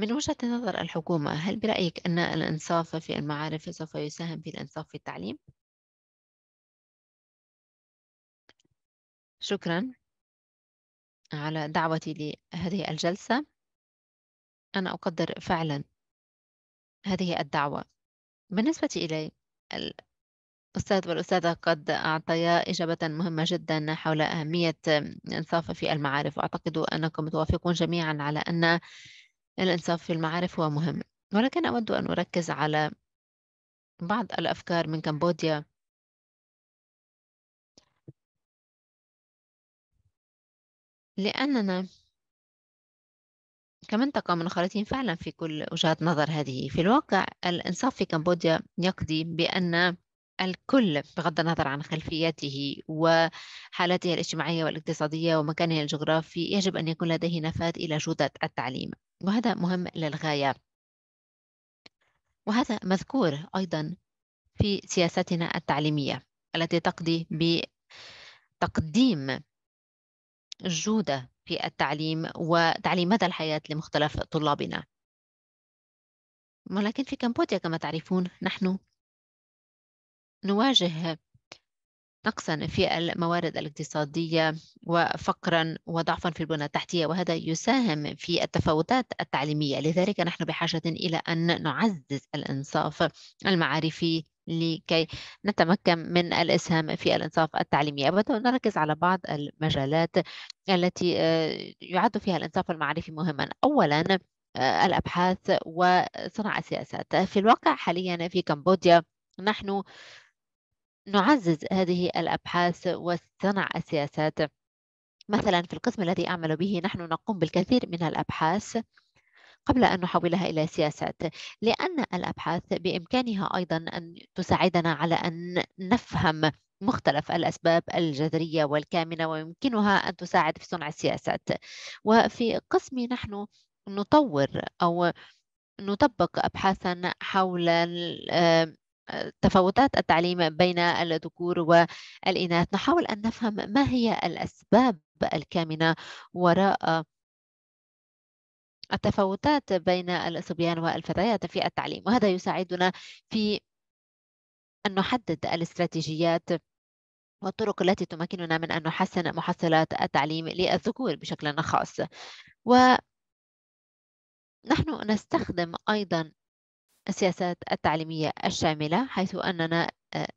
من وجهة نظر الحكومة هل برأيك أن الإنصاف في المعارف سوف يساهم في الإنصاف في التعليم؟ شكرا على دعوتي لهذه الجلسة. أنا أقدر فعلا هذه الدعوة. بالنسبة إلي الأستاذ والأستاذة قد أعطيا إجابة مهمة جدا حول أهمية الإنصاف في المعارف. وأعتقد أنكم توافقون جميعا على أن الإنصاف في المعارف هو مهم. ولكن أود أن أركز على بعض الأفكار من كمبوديا. لأننا كمنطقة منخرطين فعلا في كل وجهات نظر هذه. في الواقع الإنصاف في كمبوديا يقضي بأن الكل بغض النظر عن خلفيته وحالته الاجتماعية والاقتصادية ومكانه الجغرافي يجب أن يكون لديه نفاذ إلى جودة التعليم. وهذا مهم للغاية. وهذا مذكور أيضا في سياستنا التعليمية التي تقضي بتقديم جودة في التعليم وتعليم مدى الحياة لمختلف طلابنا. ولكن في كمبوديا كما تعرفون نحن نواجه نقصا في الموارد الاقتصادية وفقرا وضعفا في البنى التحتية وهذا يساهم في التفاوتات التعليمية. لذلك نحن بحاجة إلى أن نعزز الإنصاف المعرفي لكي نتمكن من الإسهام في الإنصاف التعليمي. نركز على بعض المجالات التي آه، يعد فيها الإنصاف المعرفي مهما. أولا الأبحاث وصنع السياسات. في الواقع حاليا في كمبوديا نحن نعزز هذه الأبحاث وصنع السياسات. مثلا في القسم الذي أعمل به نحن نقوم بالكثير من الأبحاث قبل أن نحولها إلى سياسات لأن الأبحاث بإمكانها أيضا أن تساعدنا على أن نفهم مختلف الأسباب الجذرية والكامنة ويمكنها أن تساعد في صنع السياسات. وفي قسمي نحن نطور أو نطبق أبحاثا حول تفاوتات التعليم بين الذكور والإناث. نحاول أن نفهم ما هي الأسباب الكامنة وراء التفاوتات بين الصبيان والفتيات في التعليم. وهذا يساعدنا في أن نحدد الاستراتيجيات والطرق التي تمكننا من أن نحسن محصلات التعليم للذكور بشكل خاص. ونحن نستخدم أيضا السياسات التعليمية الشاملة حيث أننا آه،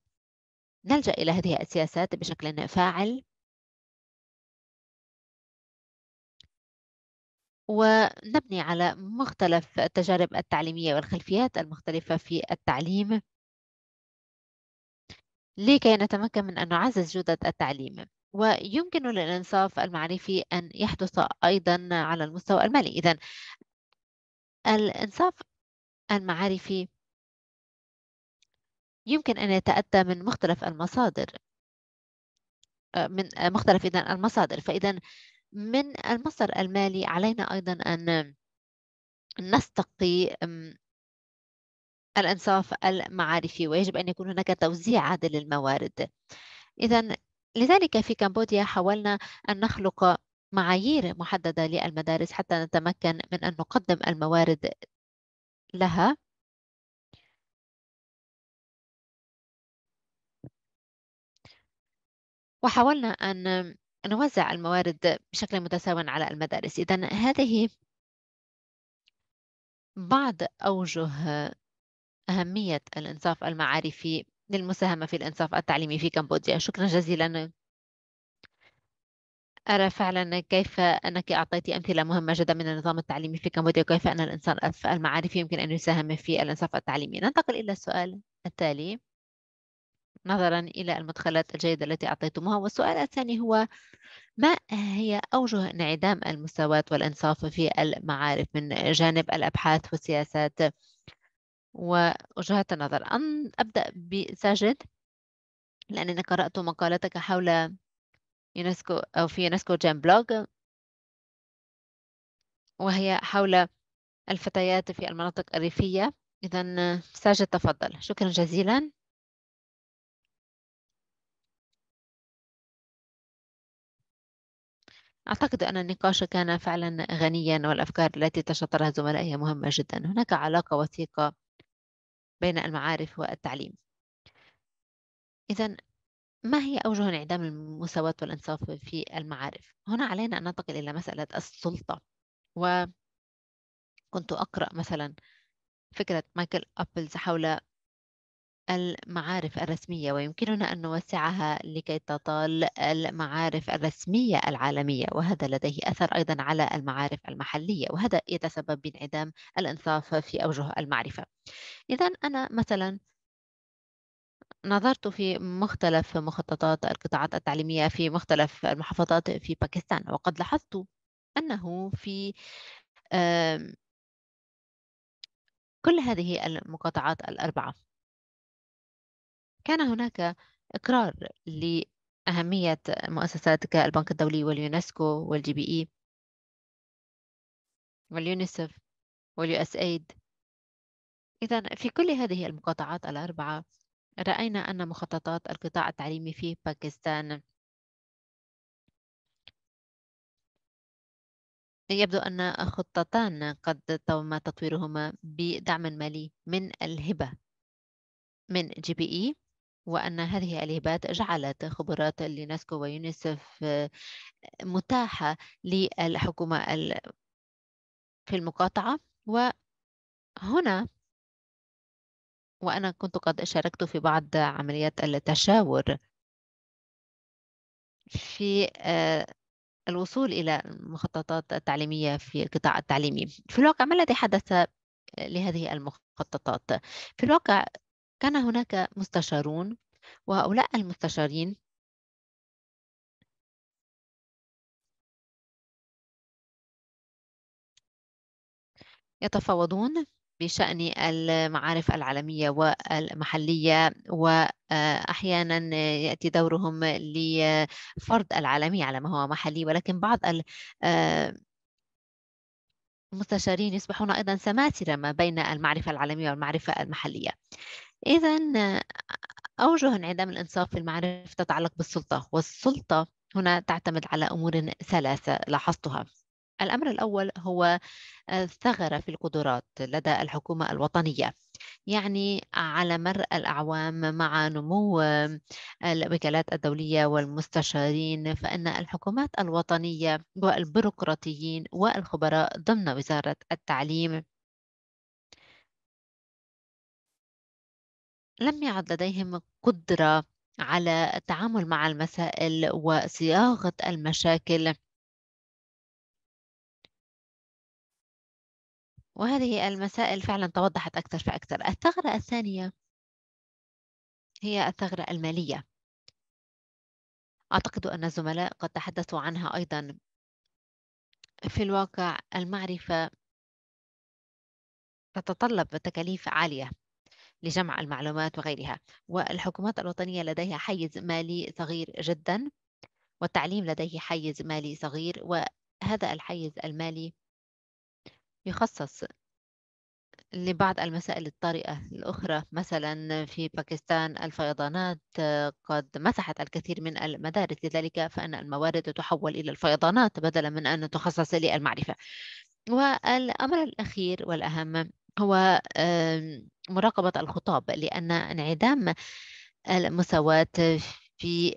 نلجأ إلى هذه السياسات بشكل فاعل. ونبني على مختلف التجارب التعليمية والخلفيات المختلفة في التعليم. لكي نتمكن من أن نعزز جودة التعليم. ويمكن للإنصاف المعرفي أن يحدث أيضا على المستوى المالي. إذا الإنصاف المعارفي. يمكن أن يتأتى من مختلف المصادر من مختلف إذا المصادر. فإذا من المصدر المالي علينا أيضا أن نستقي الإنصاف المعارفي ويجب أن يكون هناك توزيع عادل للموارد. إذا لذلك في كمبوديا حاولنا أن نخلق معايير محددة للمدارس حتى نتمكن من أن نقدم الموارد لها. وحاولنا أن نوزع الموارد بشكل متساو على المدارس. إذا هذه بعض أوجه أهمية الإنصاف المعارفي للمساهمة في الإنصاف التعليمي في كمبوديا. شكرا جزيلا. أرى فعلا كيف أنك أعطيت أمثلة مهمة جدا من النظام التعليمي في كمبوديا وكيف أن الإنصاف المعارفي يمكن أن يساهم في الإنصاف التعليمي. ننتقل إلى السؤال التالي نظرا إلى المدخلات الجيدة التي أعطيتموها. والسؤال الثاني هو ما هي أوجه انعدام المساواة والإنصاف في المعارف من جانب الأبحاث والسياسات؟ ووجهات النظر أن أبدأ بساجد لأنني قرأت مقالتك حول يونسكو أو في يونسكو GEM blog وهي حول الفتيات في المناطق الريفية. إذا ساجد تفضل. شكرا جزيلا. أعتقد أن النقاش كان فعلا غنيا والأفكار التي تشطرها زملائي مهمة جدا. هناك علاقة وثيقة بين المعارف والتعليم. إذا ما هي أوجه انعدام المساواة والإنصاف في المعارف؟ هنا علينا أن ننتقل إلى مسألة السلطة وكنت أقرأ مثلا فكرة مايكل أبلز حول المعارف الرسمية ويمكننا أن نوسعها لكي تطال المعارف الرسمية العالمية وهذا لديه أثر أيضا على المعارف المحلية وهذا يتسبب بانعدام الإنصاف في أوجه المعرفة إذا أنا مثلا نظرت في مختلف مخططات القطاعات التعليمية في مختلف المحافظات في باكستان وقد لاحظت أنه في كل هذه المقاطعات الأربعة كان هناك إقرار لأهمية مؤسسات كالبنك الدولي واليونسكو وال GPE واليونيسف وال USAID إذا في كل هذه المقاطعات الأربعة رأينا أن مخططات القطاع التعليمي في باكستان يبدو أن خطتان قد تم تطويرهما بدعم مالي من الهبة من GPE وأن هذه الهبات جعلت خبرات اليونسكو ويونيسف متاحة للحكومة في المقاطعة. وهنا وأنا كنت قد شاركت في بعض عمليات التشاور. في الوصول إلى المخططات التعليمية في القطاع التعليمي. في الواقع ما الذي حدث لهذه المخططات؟ في الواقع كان هناك مستشارون وهؤلاء المستشارين يتفاوضون بشأن المعارف العالمية والمحلية وأحيانا يأتي دورهم لفرض العالمية على ما هو محلي. ولكن بعض المستشارين يصبحون أيضا سماسرة ما بين المعرفة العالمية والمعرفة المحلية. إذا أوجه انعدام الإنصاف في المعرفة تتعلق بالسلطة والسلطة هنا تعتمد على أمور ثلاثة لاحظتها. الأمر الأول هو الثغرة في القدرات لدى الحكومة الوطنية. يعني على مر الأعوام مع نمو الوكالات الدولية والمستشارين فإن الحكومات الوطنية والبيروقراطيين والخبراء ضمن وزارة التعليم لم يعد لديهم قدرة على التعامل مع المسائل وصياغة المشاكل. وهذه المسائل فعلا توضحت أكثر فأكثر. الثغرة الثانية هي الثغرة المالية. أعتقد أن الزملاء قد تحدثوا عنها أيضا في الواقع. المعرفة تتطلب تكاليف عالية لجمع المعلومات وغيرها والحكومات الوطنية لديها حيز مالي صغير جدا والتعليم لديه حيز مالي صغير وهذا الحيز المالي يخصص لبعض المسائل الطارئة الأخرى مثلا في باكستان الفيضانات قد مسحت الكثير من المدارس لذلك فإن الموارد تحول إلى الفيضانات بدلا من أن تخصص للمعرفة. والأمر الأخير والأهم هو مراقبة الخطاب لأن انعدام المساواة في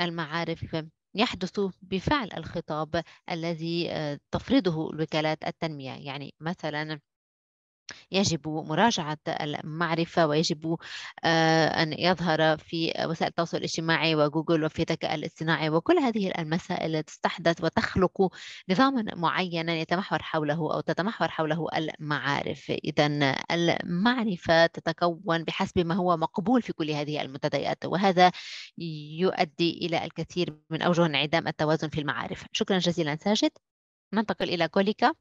المعارف يحدث بفعل الخطاب الذي آه، تفرضه الوكالات التنمية. يعني مثلا يجب مراجعة المعرفة ويجب آه، أن يظهر في وسائل التواصل الاجتماعي وجوجل وفي الذكاء الاصطناعي وكل هذه المسائل تستحدث وتخلق نظاما معينا يتمحور حوله أو تتمحور حوله المعارف. إذا المعرفة تتكون بحسب ما هو مقبول في كل هذه المنتديات وهذا يؤدي إلى الكثير من أوجه انعدام التوازن في المعارف. شكرا جزيلا ساجد. ننتقل إلى كوليكا.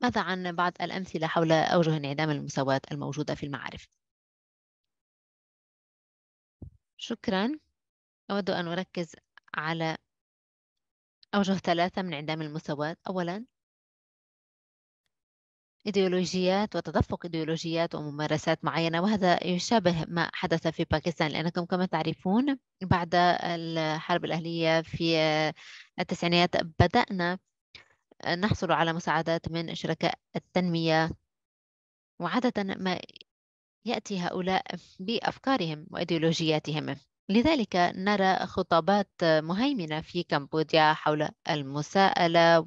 ماذا عن بعض الأمثلة حول أوجه انعدام المساواة الموجودة في المعارف؟ شكرا أود أن أركز على أوجه ثلاثة من انعدام المساواة أولا إيديولوجيات وتدفق إيديولوجيات وممارسات معينة وهذا يشابه ما حدث في باكستان لأنكم كما تعرفون بعد الحرب الأهلية في التسعينيات بدأنا نحصل على مساعدات من شركاء التنمية. وعادة ما يأتي هؤلاء بأفكارهم وإيديولوجياتهم. لذلك نرى خطابات مهيمنة في كمبوديا حول المساءلة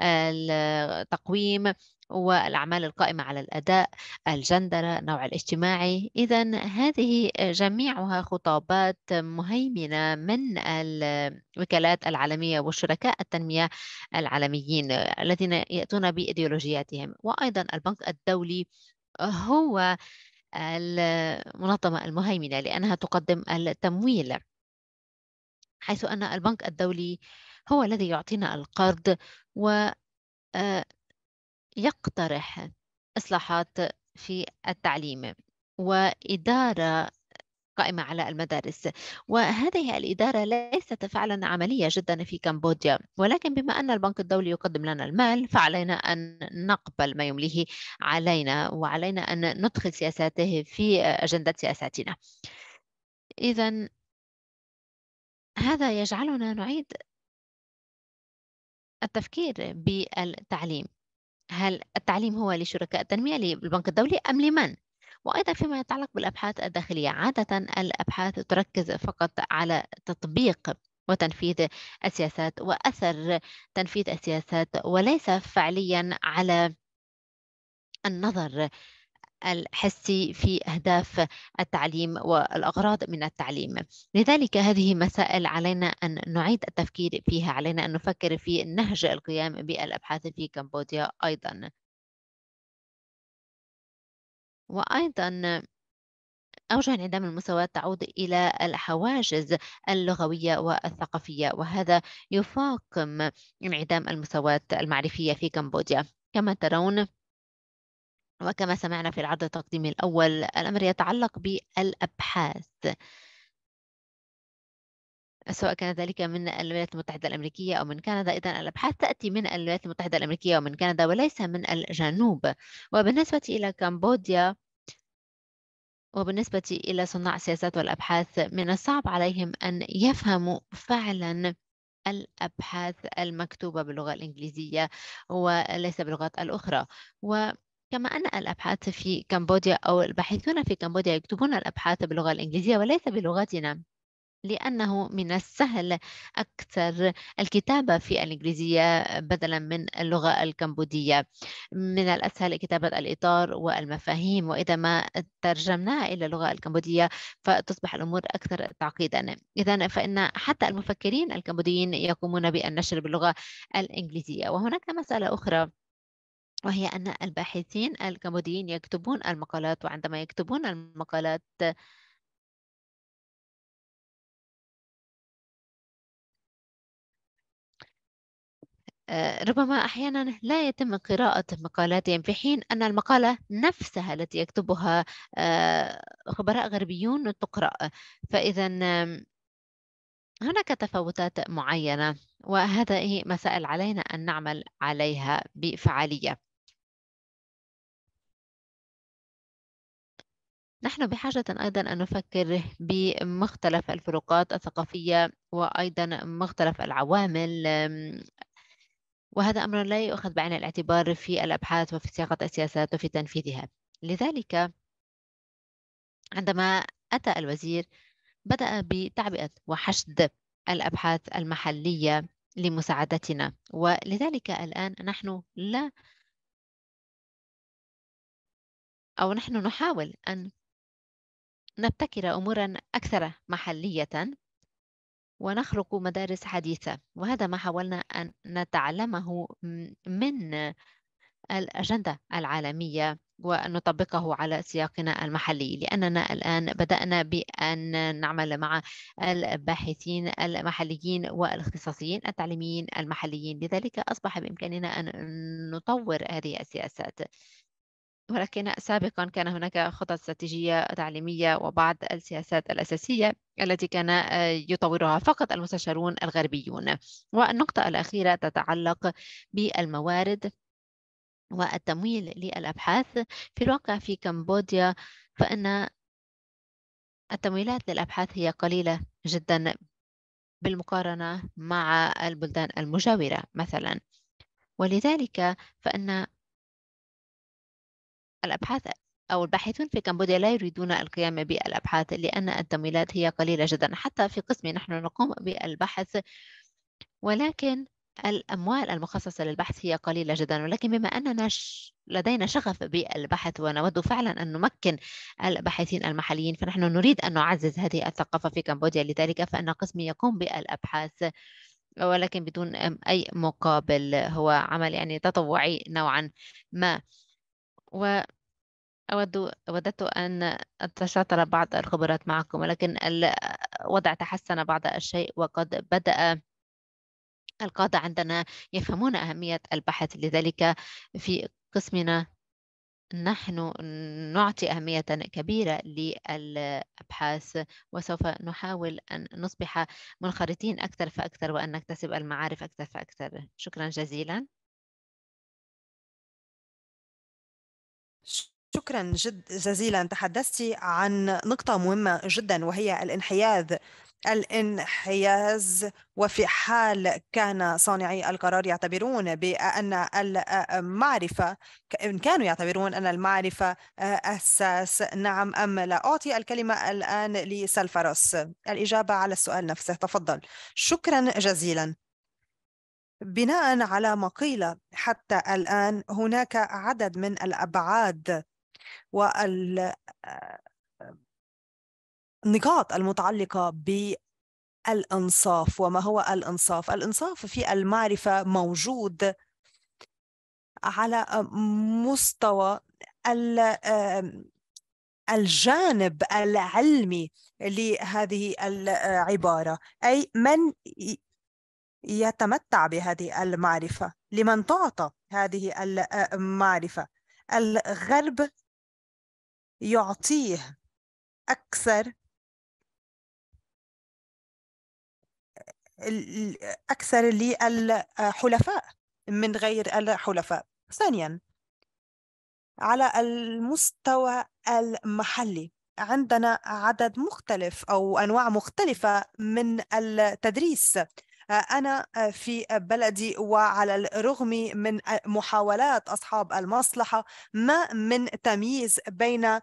والتقويم والأعمال القائمة على الأداء الجندرة النوع الاجتماعي. إذا هذه جميعها خطابات مهيمنة من الوكالات العالمية وشركاء التنمية العالميين الذين يأتون بإيديولوجياتهم. وأيضا البنك الدولي هو المنظمة المهيمنة لأنها تقدم التمويل حيث أن البنك الدولي هو الذي يعطينا القرض و يقترح إصلاحات في التعليم وإدارة قائمة على المدارس. وهذه الإدارة ليست فعلا عملية جدا في كمبوديا ولكن بما أن البنك الدولي يقدم لنا المال فعلينا أن نقبل ما يمليه علينا وعلينا أن ندخل سياساته في أجندة سياساتنا. إذا هذا يجعلنا نعيد التفكير بالتعليم. هل التعليم هو لشركاء التنمية للبنك الدولي أم لمن؟ وأيضا فيما يتعلق بالأبحاث الداخلية عادة الأبحاث تركز فقط على تطبيق وتنفيذ السياسات وأثر تنفيذ السياسات وليس فعليا على النظر الحسي في أهداف التعليم والأغراض من التعليم. لذلك هذه مسائل علينا أن نعيد التفكير فيها علينا أن نفكر في نهج القيام بالأبحاث في كمبوديا أيضا. وأيضا أوجه انعدام المساواة تعود إلى الحواجز اللغوية والثقافية وهذا يفاقم انعدام المساواة المعرفية في كمبوديا. كما ترون وكما سمعنا في العرض التقديمي الأول الأمر يتعلق بالأبحاث. سواء كان ذلك من الولايات المتحدة الأمريكية أو من كندا إذا الأبحاث تأتي من الولايات المتحدة الأمريكية ومن كندا وليس من الجنوب. وبالنسبة إلى كمبوديا وبالنسبة إلى صناع السياسات والأبحاث من الصعب عليهم أن يفهموا فعلا الأبحاث المكتوبة باللغة الإنجليزية وليس باللغات الأخرى. و كما أن الأبحاث في كمبوديا أو الباحثون في كمبوديا يكتبون الأبحاث باللغة الإنجليزية وليس بلغتنا لأنه من السهل أكثر الكتابة في الإنجليزية بدلا من اللغة الكمبودية. من الأسهل كتابة الإطار والمفاهيم وإذا ما ترجمناها إلى اللغة الكمبودية فتصبح الأمور أكثر تعقيدا. إذا فإن حتى المفكرين الكمبوديين يقومون بالنشر باللغة الإنجليزية. وهناك مسألة أخرى. وهي أن الباحثين الكمبوديين يكتبون المقالات وعندما يكتبون المقالات آه، ربما أحيانا لا يتم قراءة مقالاتهم في حين أن المقالة نفسها التي يكتبها آه، خبراء غربيون تقرأ. فإذا هناك تفاوتات معينة وهذه مسائل علينا أن نعمل عليها بفعالية. نحن بحاجة أيضا أن نفكر بمختلف الفروقات الثقافية وأيضا مختلف العوامل وهذا أمر لا يؤخذ بعين الاعتبار في الأبحاث وفي صياغة السياسات وفي تنفيذها. لذلك عندما أتى الوزير بدأ بتعبئة وحشد الأبحاث المحلية لمساعدتنا. ولذلك الآن نحن لا أو نحن نحاول أن نبتكر أمورا أكثر محلية ونخلق مدارس حديثة وهذا ما حاولنا أن نتعلمه من الأجندة العالمية وأن نطبقه على سياقنا المحلي. لأننا الآن بدأنا بأن نعمل مع الباحثين المحليين والاختصاصيين التعليميين المحليين. لذلك أصبح بإمكاننا أن نطور هذه السياسات. ولكن سابقا كان هناك خطط استراتيجية تعليمية وبعض السياسات الأساسية التي كان آه، يطورها فقط المستشارون الغربيون. والنقطة الأخيرة تتعلق بالموارد والتمويل للأبحاث. في الواقع في كمبوديا فإن التمويلات للأبحاث هي قليلة جدا بالمقارنة مع البلدان المجاورة مثلا. ولذلك فإن الأبحاث أو الباحثون في كمبوديا لا يريدون القيام بالأبحاث لأن التمويلات هي قليلة جدا. حتى في قسمي نحن نقوم بالبحث ولكن الأموال المخصصة للبحث هي قليلة جدا. ولكن بما أننا لدينا شغف بالبحث ونود فعلا أن نمكن الباحثين المحليين فنحن نريد أن نعزز هذه الثقافة في كمبوديا. لذلك فإن قسمي يقوم بالأبحاث ولكن بدون أي مقابل. هو عمل يعني تطوعي نوعا ما. وأود وددت أن أتشاطر بعض الخبرات معكم ولكن الوضع تحسن بعض الشيء وقد بدأ القادة عندنا يفهمون أهمية البحث. لذلك في قسمنا نحن نعطي أهمية كبيرة للأبحاث وسوف نحاول أن نصبح منخرطين أكثر فأكثر وأن نكتسب المعارف أكثر فأكثر. شكرا جزيلا. شكرا جد جزيلا تحدثت عن نقطة مهمة جدا وهي الانحياز. الانحياز وفي حال كان صانعي القرار يعتبرون بأن المعرفة إن كانوا يعتبرون أن المعرفة أساس نعم أم لا؟ أعطي الكلمة الآن لسلفرس الإجابة على السؤال نفسه. تفضل. شكرا جزيلا. بناء على ما قيل حتى الآن هناك عدد من الأبعاد والنقاط المتعلقة بالإنصاف. وما هو الإنصاف؟ الإنصاف في المعرفة موجود على مستوى الجانب العلمي لهذه العبارة. أي من يتمتع بهذه المعرفة؟ لمن تعطى هذه المعرفة الغرب يعطيه أكثر أكثر للحلفاء من غير الحلفاء. ثانيا على المستوى المحلي عندنا عدد مختلف أو أنواع مختلفة من التدريس. أنا في بلدي وعلى الرغم من محاولات أصحاب المصلحة ما من تمييز بين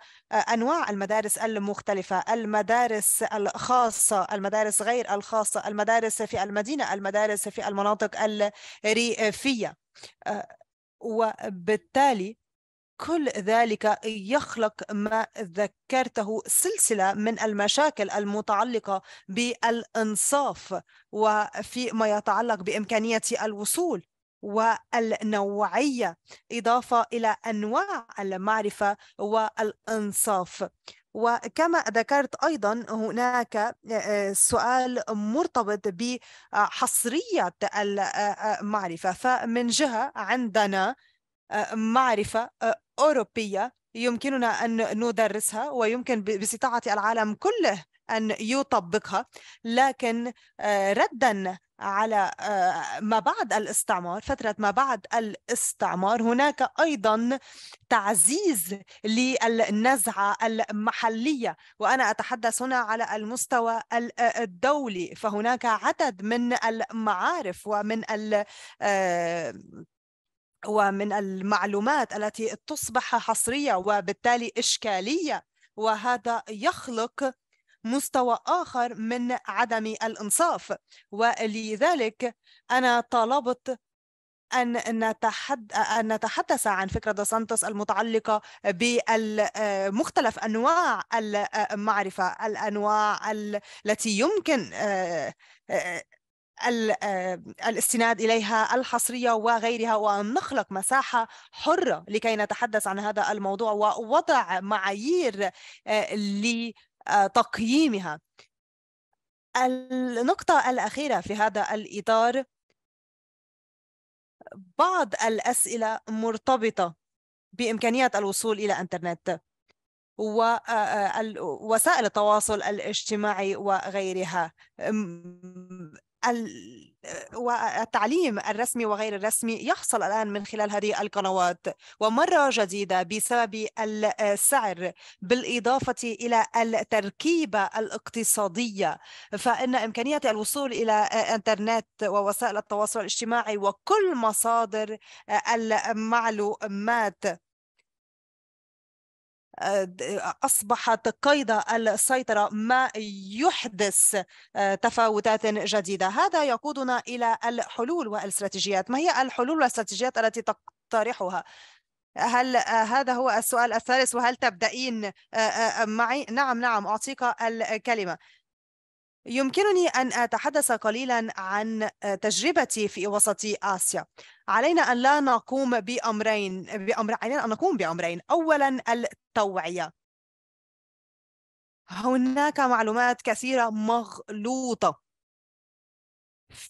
أنواع المدارس المختلفة المدارس الخاصة المدارس غير الخاصة المدارس في المدينة المدارس في المناطق الريفية وبالتالي كل ذلك يخلق ما ذكرته سلسلة من المشاكل المتعلقة بالإنصاف وفيما يتعلق بإمكانية الوصول والنوعية إضافة إلى أنواع المعرفة والإنصاف. وكما ذكرت أيضا هناك سؤال مرتبط بحصرية المعرفة فمن جهة عندنا معرفة أوروبية يمكننا أن ندرسها ويمكن باستطاعة العالم كله أن يطبقها. لكن ردا على ما بعد الاستعمار فترة ما بعد الاستعمار هناك أيضا تعزيز للنزعة المحلية. وأنا أتحدث هنا على المستوى الدولي فهناك عدد من المعارف ومن ومن المعلومات التي تصبح حصرية وبالتالي إشكالية وهذا يخلق مستوى آخر من عدم الإنصاف. ولذلك أنا طلبت أن نتحد... أن نتحدث عن فكرة دو سانتوس المتعلقة بمختلف أنواع المعرفة الأنواع التي يمكن الاستناد إليها الحصرية وغيرها وان نخلق مساحة حرة لكي نتحدث عن هذا الموضوع ووضع معايير لتقييمها النقطة الأخيرة في هذا الإطار بعض الأسئلة مرتبطة بامكانيه الوصول إلى إنترنت ووسائل التواصل الاجتماعي وغيرها. والتعليم الرسمي وغير الرسمي يحصل الآن من خلال هذه القنوات. ومرة جديدة بسبب السعر بالإضافة إلى التركيبة الاقتصادية فإن إمكانية الوصول إلى إنترنت ووسائل التواصل الاجتماعي وكل مصادر المعلومات أصبحت قيد السيطرة ما يحدث آه، تفاوتات جديدة. هذا يقودنا إلى الحلول والاستراتيجيات. ما هي الحلول والاستراتيجيات التي تقترحها هل آه، هذا هو السؤال الثالث. وهل تبدأين آه، معي؟ نعم نعم أعطيك الكلمة. يمكنني أن أتحدث قليلا عن تجربتي في وسط آسيا. علينا أن لا نقوم بأمرين بأمر علينا أن نقوم بأمرين. أولا التوعية. هناك معلومات كثيرة مغلوطة.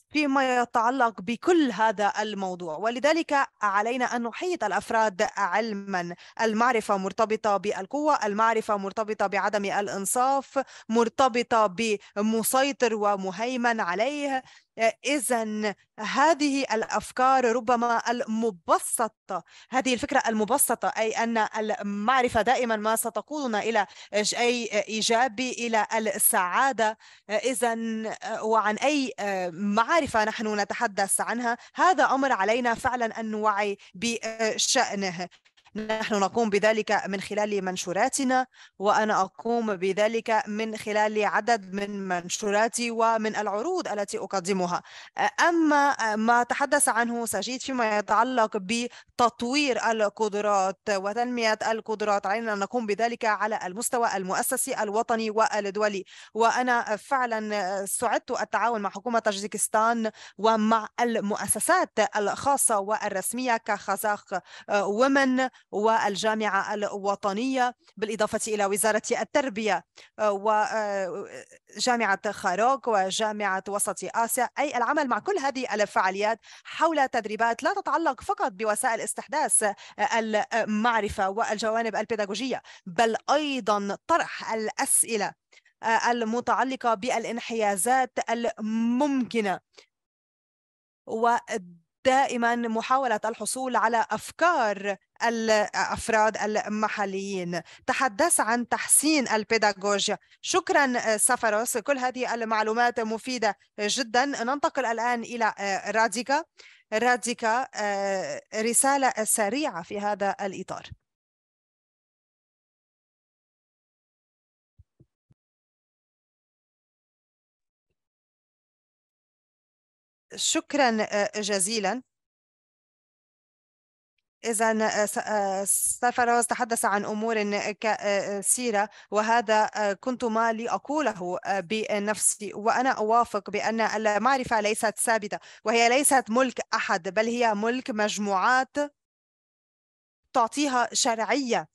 فيما يتعلق بكل هذا الموضوع. ولذلك علينا أن نحيط الأفراد علما. المعرفة مرتبطة بالقوة المعرفة مرتبطة بعدم الإنصاف مرتبطة بمسيطر ومهيمن عليه. إذا هذه الأفكار ربما المبسطة هذه الفكرة المبسطة أي أن المعرفة دائما ما ستقودنا إلى أي إيجابي إلى السعادة. إذا وعن أي معرفة نحن نتحدث عنها هذا أمر علينا فعلا أن نوعي بشأنه. نحن نقوم بذلك من خلال منشوراتنا وأنا أقوم بذلك من خلال عدد من منشوراتي ومن العروض التي أقدمها. أما ما تحدث عنه سجيد فيما يتعلق بتطوير القدرات وتنمية القدرات علينا أن نقوم بذلك على المستوى المؤسسي الوطني والدولي. وأنا فعلا سعدت التعاون مع حكومة طاجيكستان ومع المؤسسات الخاصة والرسمية كخزاخ ومن والجامعة الوطنية بالإضافة إلى وزارة التربية وجامعة خاروك وجامعة وسط آسيا. أي العمل مع كل هذه الفعاليات حول تدريبات لا تتعلق فقط بوسائل استحداث المعرفة والجوانب البيداغوجية بل أيضا طرح الأسئلة المتعلقة بالانحيازات الممكنة. ودائما محاولة الحصول على أفكار الأفراد المحليين. تحدث عن تحسين البيداغوجيا شكرا سفروس كل هذه المعلومات مفيدة جدا. ننتقل الآن إلى راديكا. راديكا رسالة سريعة في هذا الإطار. شكرا جزيلا. إذا سفروز تحدث عن أمور كثيرة وهذا كنت ما لأقوله بنفسي. وأنا أوافق بأن المعرفة ليست ثابتة وهي ليست ملك أحد بل هي ملك مجموعات تعطيها شرعية.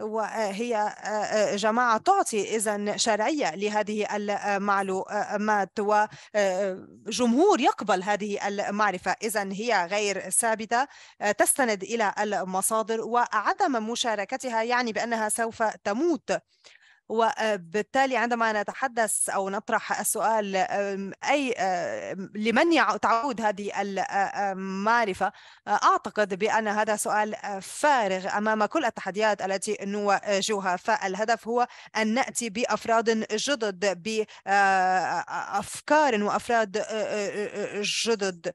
وهي آه، آه، جماعة تعطي إذا شرعية لهذه المعلومات وجمهور يقبل هذه المعرفة. إذا هي غير ثابتة آه، تستند إلى المصادر وعدم مشاركتها يعني بأنها سوف تموت. وبالتالي عندما نتحدث أو نطرح السؤال أي لمن تعود هذه المعرفة أعتقد بأن هذا سؤال فارغ أمام كل التحديات التي نواجهها. فالهدف هو أن نأتي بأفراد جدد بأفكار وأفراد جدد.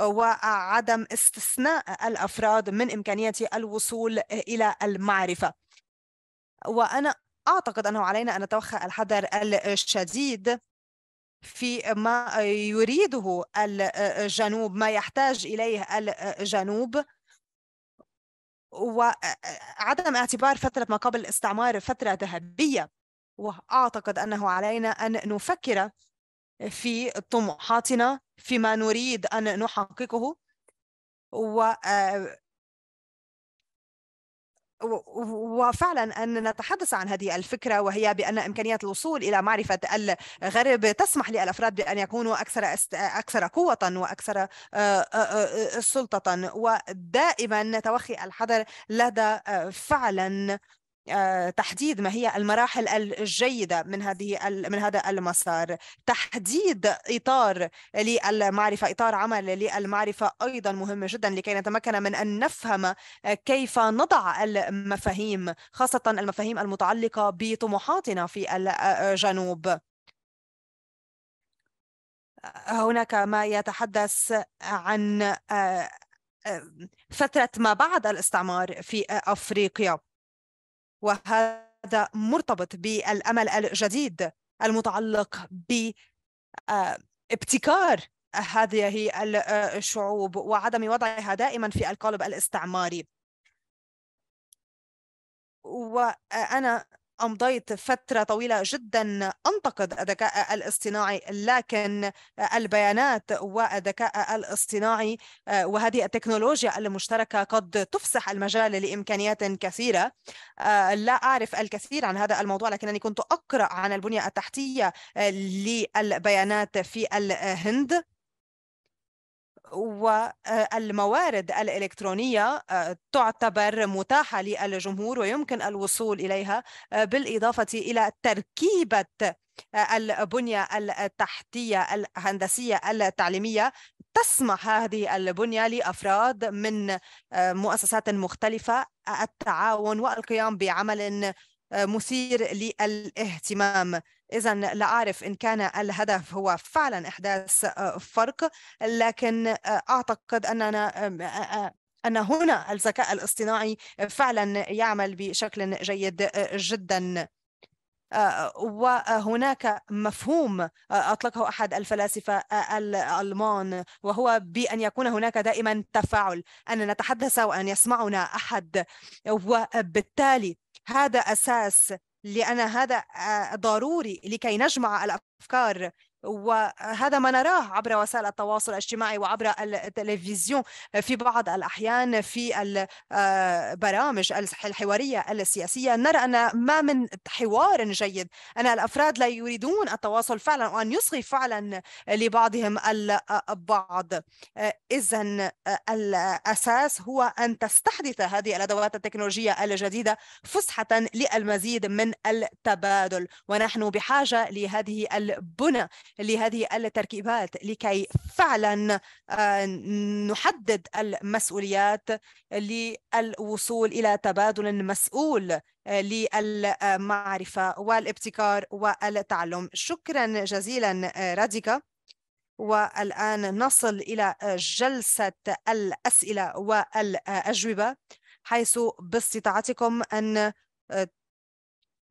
وعدم استثناء الأفراد من إمكانية الوصول إلى المعرفة. وأنا أعتقد أنه علينا أن نتوخى الحذر الشديد في ما يريده الجنوب ما يحتاج إليه الجنوب. وعدم اعتبار فترة ما قبل الاستعمار فترة ذهبية. وأعتقد أنه علينا أن نفكر في طموحاتنا فيما نريد أن نحققه. و وفعلا أن نتحدث عن هذه الفكرة وهي بأن إمكانية الوصول إلى معرفة الغرب تسمح للأفراد بأن يكونوا أكثر أكثر قوة وأكثر سلطة. ودائما توخي الحذر لدى فعلا آه، تحديد ما هي المراحل الجيدة من هذه من هذا المسار. تحديد إطار للمعرفة إطار عمل للمعرفة أيضا مهم جدا لكي نتمكن من أن نفهم آه، كيف نضع المفاهيم خاصة المفاهيم المتعلقة بطموحاتنا في الجنوب. هناك ما يتحدث عن آه، فترة ما بعد الاستعمار في أفريقيا. وهذا مرتبط بالأمل الجديد المتعلق بابتكار هذه الشعوب وعدم وضعها دائما في القالب الاستعماري. وأنا أمضيت فترة طويلة جدا أنتقد الذكاء الاصطناعي لكن البيانات والذكاء الاصطناعي وهذه التكنولوجيا المشتركة قد تفسح المجال لإمكانيات كثيرة. لا أعرف الكثير عن هذا الموضوع لكنني كنت أقرأ عن البنية التحتية للبيانات في الهند. والموارد الإلكترونية آه، تعتبر متاحة للجمهور ويمكن الوصول إليها آه، بالإضافة إلى تركيبة آه، البنية التحتية الهندسية التعليمية. تسمح هذه البنية لأفراد من مؤسسات مختلفة التعاون والقيام بعمل مثير للاهتمام. إذا لا أعرف إن كان الهدف هو فعلا إحداث فرق لكن أعتقد أننا أن هنا الذكاء الاصطناعي فعلا يعمل بشكل جيد جدا. وهناك مفهوم أطلقه أحد الفلاسفة الألمان وهو بأن يكون هناك دائما تفاعل أن نتحدث وأن يسمعنا أحد. وبالتالي هذا أساس لأن هذا ضروري لكي نجمع الأفكار وهذا ما نراه عبر وسائل التواصل الاجتماعي وعبر التلفزيون في بعض الأحيان في البرامج الحوارية السياسية. نرى أن ما من حوار جيد أن الأفراد لا يريدون التواصل فعلا وأن يصغي فعلا لبعضهم البعض. إذا الأساس هو أن تستحدث هذه الأدوات التكنولوجية الجديدة فسحة للمزيد من التبادل. ونحن بحاجة لهذه البنى لهذه التركيبات لكي فعلا آه، نحدد المسؤوليات للوصول إلى تبادل مسؤول آه، للمعرفة والابتكار والتعلم. شكرا جزيلا آه، راديكا. والآن نصل إلى جلسة الأسئلة والأجوبة حيث باستطاعتكم أن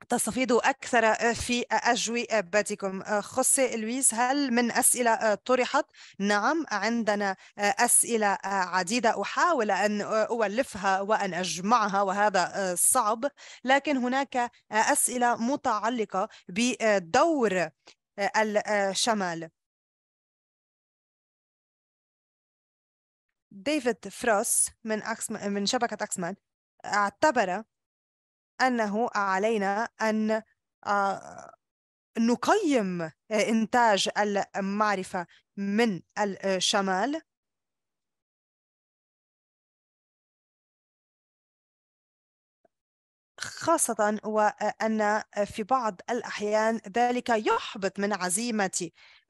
تستفيدوا أكثر في أجوبتكم. خوسي لويس هل من أسئلة طرحت؟ نعم عندنا أسئلة عديدة. أحاول أن أولفها وأن أجمعها وهذا صعب لكن هناك أسئلة متعلقة بدور الشمال. ديفيد فروس من من شبكة أكسمان اعتبر أنه علينا أن آه، نقيم إنتاج المعرفة من الشمال. خاصة وأن في بعض الأحيان ذلك يحبط من عزيمة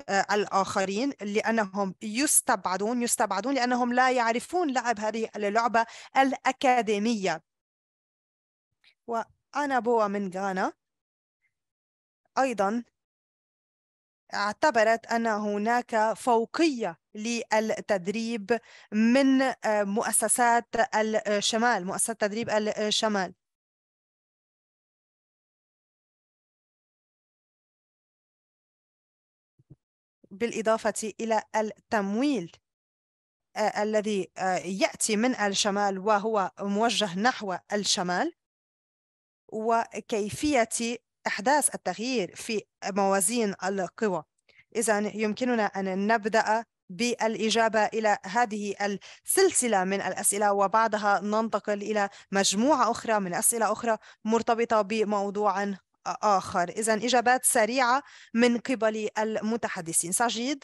آه، الآخرين لأنهم يستبعدون يستبعدون لأنهم لا يعرفون لعب هذه اللعبة الأكاديمية. وأنا بوا من غانا. أيضا اعتبرت أن هناك فوقية للتدريب من آه، مؤسسات الشمال مؤسسات تدريب الشمال. بالإضافة إلى التمويل آه، الذي آه، يأتي من الشمال وهو موجه نحو الشمال. وكيفية إحداث التغيير في موازين القوى. إذا يمكننا أن نبدأ بالإجابة إلى هذه السلسلة من الأسئلة وبعدها ننتقل إلى مجموعة أخرى من أسئلة أخرى مرتبطة بموضوع آخر. إذا إجابات سريعة من قبل المتحدثين. سجيد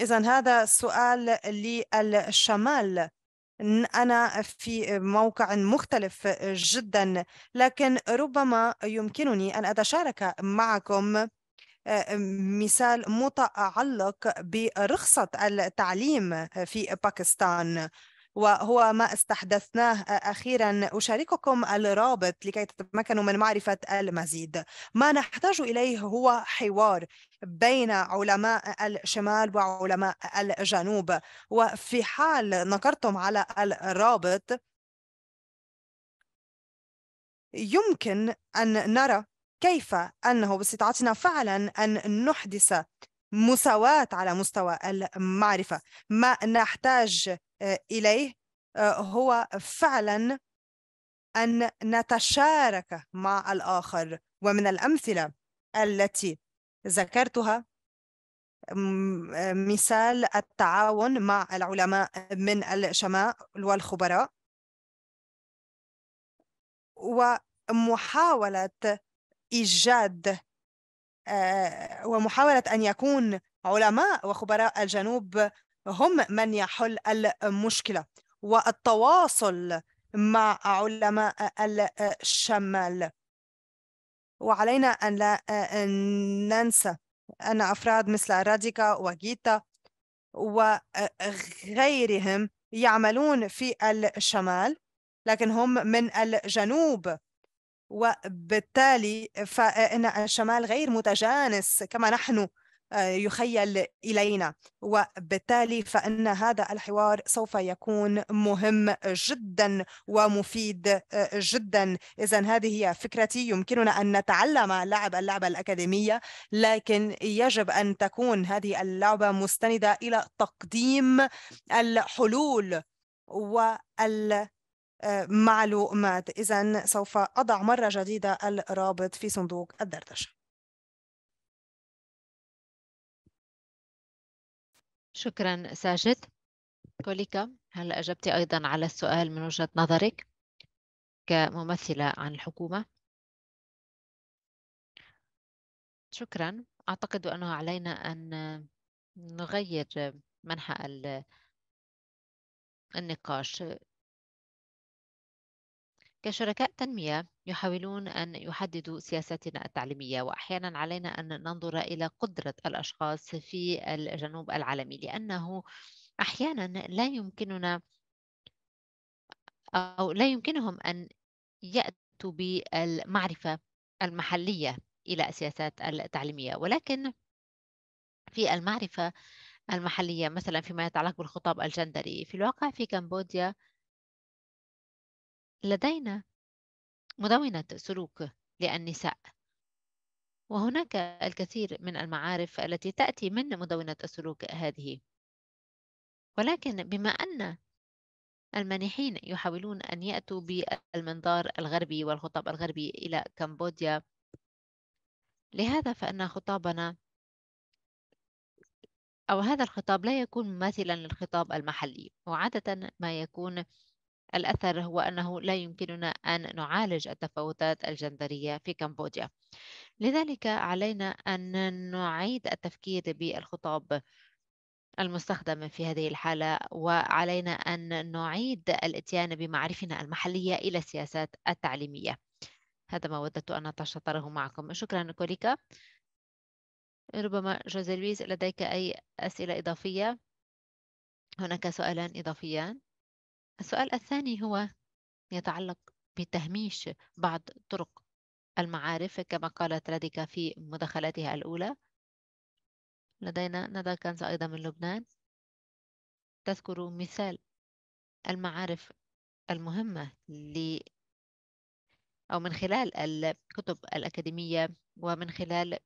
إذا هذا سؤال للشمال. أنا في موقع مختلف جدا لكن ربما يمكنني أن أتشارك معكم آه، مثال متعلق برخصة التعليم في باكستان. وهو ما استحدثناه أخيرا أشارككم الرابط لكي تتمكنوا من معرفة المزيد. ما نحتاج إليه هو حوار بين علماء الشمال وعلماء الجنوب. وفي حال نقرتم على الرابط يمكن أن نرى كيف أنه باستطاعتنا فعلا أن نحدث مساواة على مستوى المعرفة. ما نحتاج إليه آه، هو فعلا أن نتشارك مع الآخر. ومن الأمثلة التي ذكرتها مثال التعاون مع العلماء من الشمال والخبراء ومحاولة إيجاد آه، ومحاولة أن يكون علماء وخبراء الجنوب هم من يحل المشكلة والتواصل مع علماء الشمال. وعلينا أن لا ننسى أن أفراد مثل راديكا وجيتا وغيرهم يعملون في الشمال لكن هم من الجنوب. وبالتالي فإن الشمال غير متجانس كما نحن يخيل إلينا وبالتالي فإن هذا الحوار سوف يكون مهم جدا ومفيد جدا. إذا هذه هي فكرتي. يمكننا أن نتعلم لعب اللعبة الأكاديمية لكن يجب أن تكون هذه اللعبة مستندة إلى تقديم الحلول والمعلومات. إذا سوف أضع مرة جديدة الرابط في صندوق الدردشة. شكرا ساجد. كوليكا هل أجبت أيضا على السؤال من وجهة نظرك كممثلة عن الحكومة؟ شكرا. أعتقد أنه علينا أن نغير منحى النقاش. كشركاء تنمية يحاولون أن يحددوا سياستنا التعليمية وأحيانا علينا أن ننظر إلى قدرة الأشخاص في الجنوب العالمي لأنه أحيانا لا يمكننا أو لا يمكنهم أن يأتوا بالمعرفة المحلية إلى السياسات التعليمية. ولكن في المعرفة المحلية مثلا فيما يتعلق بالخطاب الجندري في الواقع في كمبوديا لدينا مدونة سلوك للنساء. وهناك الكثير من المعارف التي تأتي من مدونة السلوك هذه. ولكن بما أن المانحين يحاولون أن يأتوا بالمنظار الغربي والخطاب الغربي إلى كمبوديا لهذا فإن خطابنا أو هذا الخطاب لا يكون مماثلا للخطاب المحلي وعادة ما يكون الأثر هو أنه لا يمكننا أن نعالج التفاوتات الجندرية في كمبوديا. لذلك علينا أن نعيد التفكير بالخطاب المستخدم في هذه الحالة وعلينا أن نعيد الإتيان بمعارفنا المحلية إلى السياسات التعليمية. هذا ما وددت أن أتشاطره معكم. شكرا كوليكا. ربما جوزي لويس لديك أي أسئلة إضافية؟ هناك سؤالان إضافيان. السؤال الثاني هو يتعلق بتهميش بعض طرق المعارف كما قالت راديكا في مداخلاتها الأولى. لدينا ندى كنز أيضا من لبنان. تذكر مثال المعارف المهمة ل أو من خلال الكتب الأكاديمية ومن خلال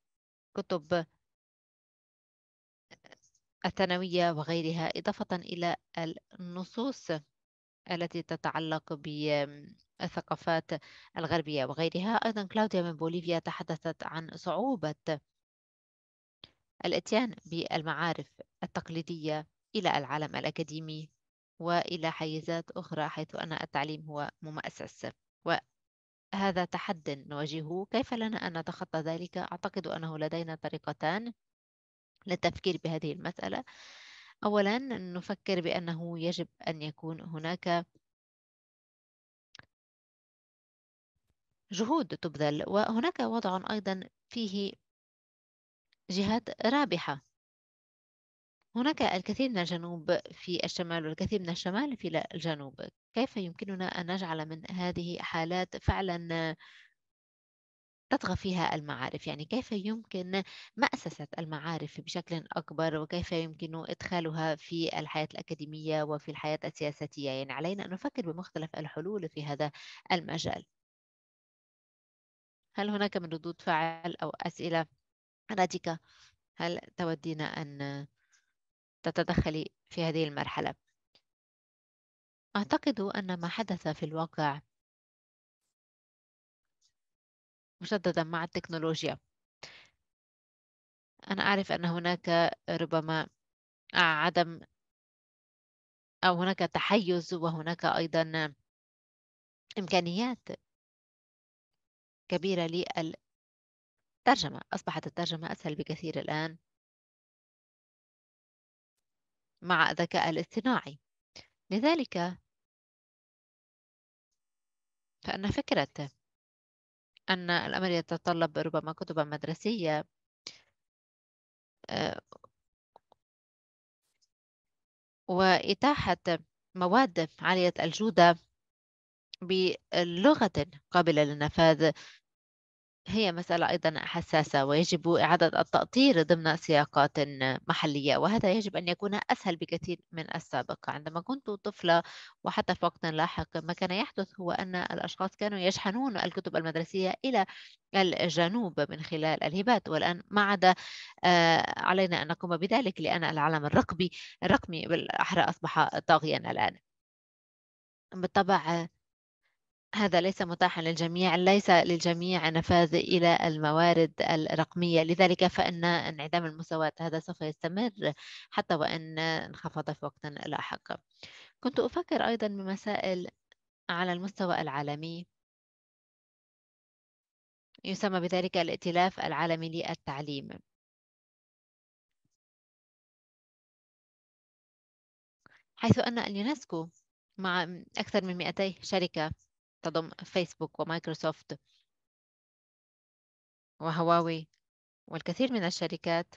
كتب الثانوية وغيرها إضافة إلى النصوص. التي تتعلق بالثقافات الغربية وغيرها. أيضا كلاوديا من بوليفيا تحدثت عن صعوبة الإتيان بالمعارف التقليدية إلى العالم الأكاديمي وإلى حيزات أخرى حيث أن التعليم هو مؤسس وهذا تحد نواجهه. كيف لنا أن نتخطى ذلك؟ أعتقد أنه لدينا طريقتان للتفكير بهذه المسألة. أولا نفكر بأنه يجب أن يكون هناك جهود تبذل وهناك وضع أيضا فيه جهات رابحة. هناك الكثير من الجنوب في الشمال والكثير من الشمال في الجنوب. كيف يمكننا أن نجعل من هذه حالات فعلا تطغى فيها المعارف يعني كيف يمكن مأسسة المعارف بشكل أكبر وكيف يمكن إدخالها في الحياة الأكاديمية وفي الحياة السياسية؟ يعني علينا أن نفكر بمختلف الحلول في هذا المجال. هل هناك من ردود فعل أو أسئلة؟ راديكا هل تودين أن تتدخلي في هذه المرحلة؟ أعتقد أن ما حدث في الواقع مجددا مع التكنولوجيا. أنا أعرف أن هناك ربما عدم أو هناك تحيز وهناك أيضا إمكانيات كبيرة للترجمة. أصبحت الترجمة أسهل بكثير الآن مع الذكاء الاصطناعي. لذلك فإن فكرة أن الأمر يتطلب ربما كتبا مدرسية. آه، وإتاحة مواد عالية الجودة بلغة قابلة للنفاذ. هي مسألة أيضا حساسة ويجب إعادة التأطير ضمن سياقات محلية وهذا يجب أن يكون أسهل بكثير من السابق. عندما كنت طفلة وحتى في وقت لاحق ما كان يحدث هو أن الأشخاص كانوا يشحنون الكتب المدرسية إلى الجنوب من خلال الهبات. والآن ما عاد آه، علينا أن نقوم بذلك لأن العالم الرقمي الرقمي بالأحرى أصبح طاغيا الآن. بالطبع هذا ليس متاحا للجميع ليس للجميع نفاذ إلى الموارد الرقمية. لذلك فإن انعدام المساواة هذا سوف يستمر حتى وإن انخفض في وقت لاحق. كنت أفكر أيضا بمسائل على المستوى العالمي. يسمى بذلك الائتلاف العالمي للتعليم. حيث أن اليونسكو مع أكثر من 200 شركة تضم فيسبوك ومايكروسوفت وهواوي والكثير من الشركات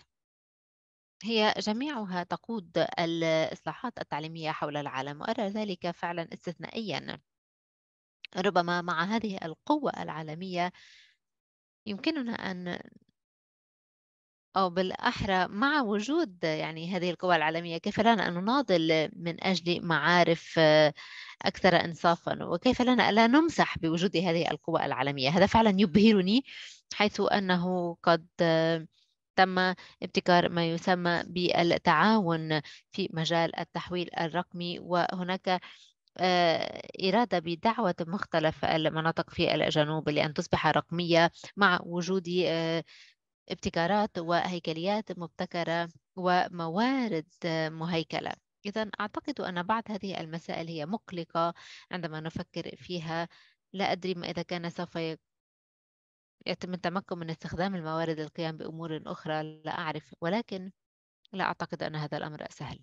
هي جميعها تقود الإصلاحات التعليمية حول العالم وأرى ذلك فعلا استثنائيا. ربما مع هذه القوة العالمية يمكننا أن أو بالأحرى مع وجود يعني هذه القوى العالمية كيف لنا أن نناضل من أجل معارف أكثر إنصافا وكيف لنا ألا نمسح بوجود هذه القوى العالمية؟ هذا فعلا يبهرني حيث أنه قد تم ابتكار ما يسمى بالتعاون في مجال التحويل الرقمي وهناك آه، إرادة بدعوة مختلف المناطق في الجنوب لأن تصبح رقمية مع وجود آه، ابتكارات وهيكليات مبتكرة وموارد مهيكلة. إذا أعتقد أن بعض هذه المسائل هي مقلقة عندما نفكر فيها. لا أدري ما إذا كان سوف يتم التمكن من استخدام الموارد للقيام بأمور أخرى لا أعرف. ولكن لا أعتقد أن هذا الأمر سهل.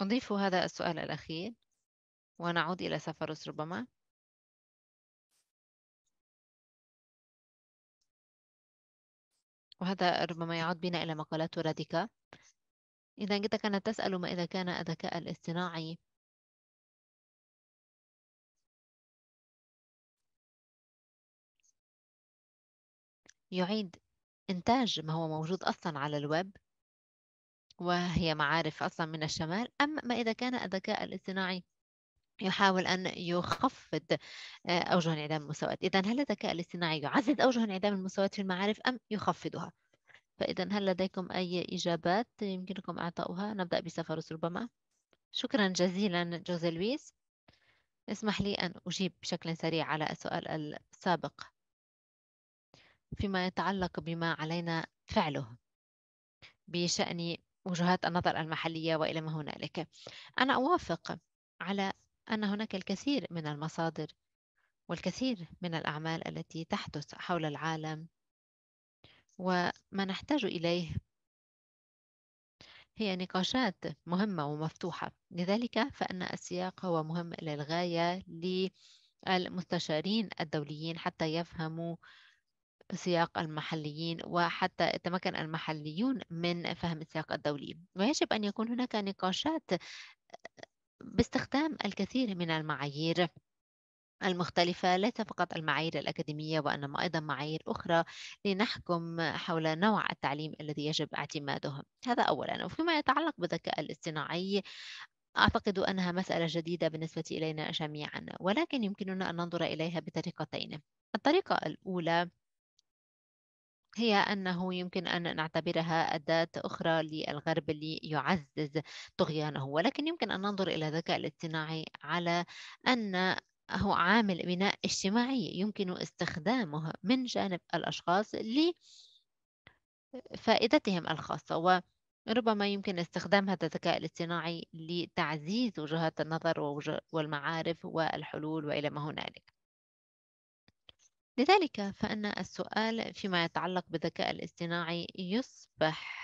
أضيف هذا السؤال الأخير. ونعود إلى سفروس ربما. وهذا ربما يعود بنا إلى مقالات راديكا إذا أنت كانت تسأل ما إذا كان الذكاء الاصطناعي. يعيد إنتاج ما هو موجود أصلا على الويب. وهي معارف أصلا من الشمال. أم ما إذا كان الذكاء الاصطناعي. يحاول أن يخفض آه، أوجه انعدام المساواة إذا هل الذكاء الاصطناعي يعزز أوجه انعدام المساواة في المعارف أم يخفضها؟ فإذا هل لديكم أي إجابات يمكنكم إعطاؤها؟ نبدأ بسفروس ربما شكرا جزيلا جوزي لويس اسمح لي أن أجيب بشكل سريع على السؤال السابق فيما يتعلق بما علينا فعله بشأن وجهات النظر المحلية وإلى ما هنالك أنا أوافق على أن هناك الكثير من المصادر والكثير من الأعمال التي تحدث حول العالم وما نحتاج إليه هي نقاشات مهمة ومفتوحة. لذلك فإن السياق هو مهم للغاية للمستشارين الدوليين حتى يفهموا سياق المحليين وحتى يتمكن المحليون من فهم السياق الدولي. ويجب أن يكون هناك نقاشات باستخدام الكثير من المعايير المختلفة ليس فقط المعايير الأكاديمية وإنما أيضا معايير أخرى لنحكم حول نوع التعليم الذي يجب اعتماده. هذا أولا. وفيما يتعلق بالذكاء الاصطناعي أعتقد أنها مسألة جديدة بالنسبة إلينا جميعا ولكن يمكننا أن ننظر إليها بطريقتين. الطريقة الأولى هي أنه يمكن أن نعتبرها أداة أخرى للغرب ليعزز طغيانه. ولكن يمكن أن ننظر إلى الذكاء الاصطناعي على أن هو عامل بناء اجتماعي يمكن استخدامه من جانب الأشخاص لفائدتهم الخاصة. وربما يمكن استخدام هذا الذكاء الاصطناعي لتعزيز وجهات النظر والمعارف والحلول وإلى ما هنالك. لذلك فإن السؤال فيما يتعلق بالذكاء الاصطناعي يصبح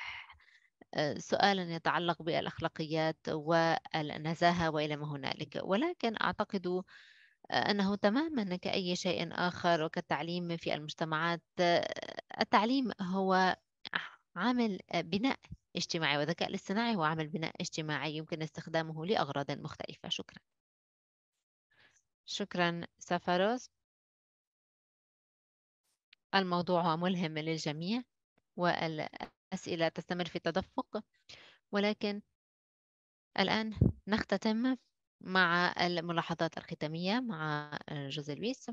آه، سؤالا يتعلق بالأخلاقيات والنزاهة وإلى ما هنالك. ولكن أعتقد آه، أنه تماما كأي شيء آخر وكالتعليم في المجتمعات آه، التعليم هو عامل بناء اجتماعي والذكاء الاصطناعي هو عمل بناء اجتماعي يمكن استخدامه لأغراض مختلفة. شكرا. شكرا سفاروس الموضوع ملهم للجميع والأسئلة تستمر في التدفق ولكن الآن نختتم مع الملاحظات الختامية مع جوزي لويس.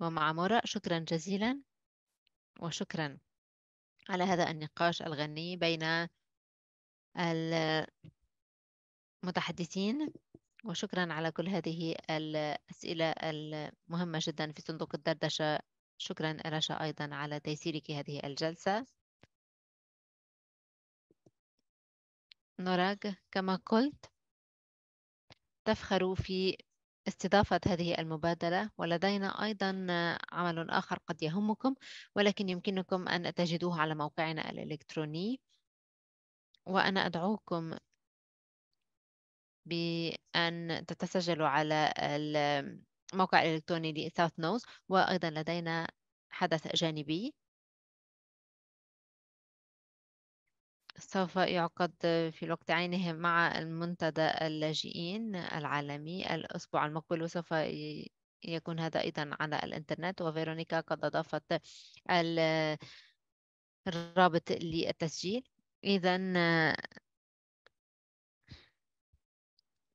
ومع مورا شكرا جزيلا وشكرا على هذا النقاش الغني بين المتحدثين وشكرا على كل هذه الأسئلة المهمة جدا في صندوق الدردشة. شكرا رشا أيضا على تيسيرك هذه الجلسة. نوراج كما قلت تفخر في استضافة هذه المبادرة ولدينا أيضا عمل آخر قد يهمكم ولكن يمكنكم أن تجدوه على موقعنا الإلكتروني. وأنا أدعوكم بأن تتسجلوا على الموقع الإلكتروني لساوث نوز وأيضا لدينا حدث جانبي. سوف يعقد في الوقت عينه مع المنتدى اللاجئين العالمي الأسبوع المقبل وسوف يكون هذا أيضا على الإنترنت. وفيرونيكا قد أضافت الرابط للتسجيل. إذا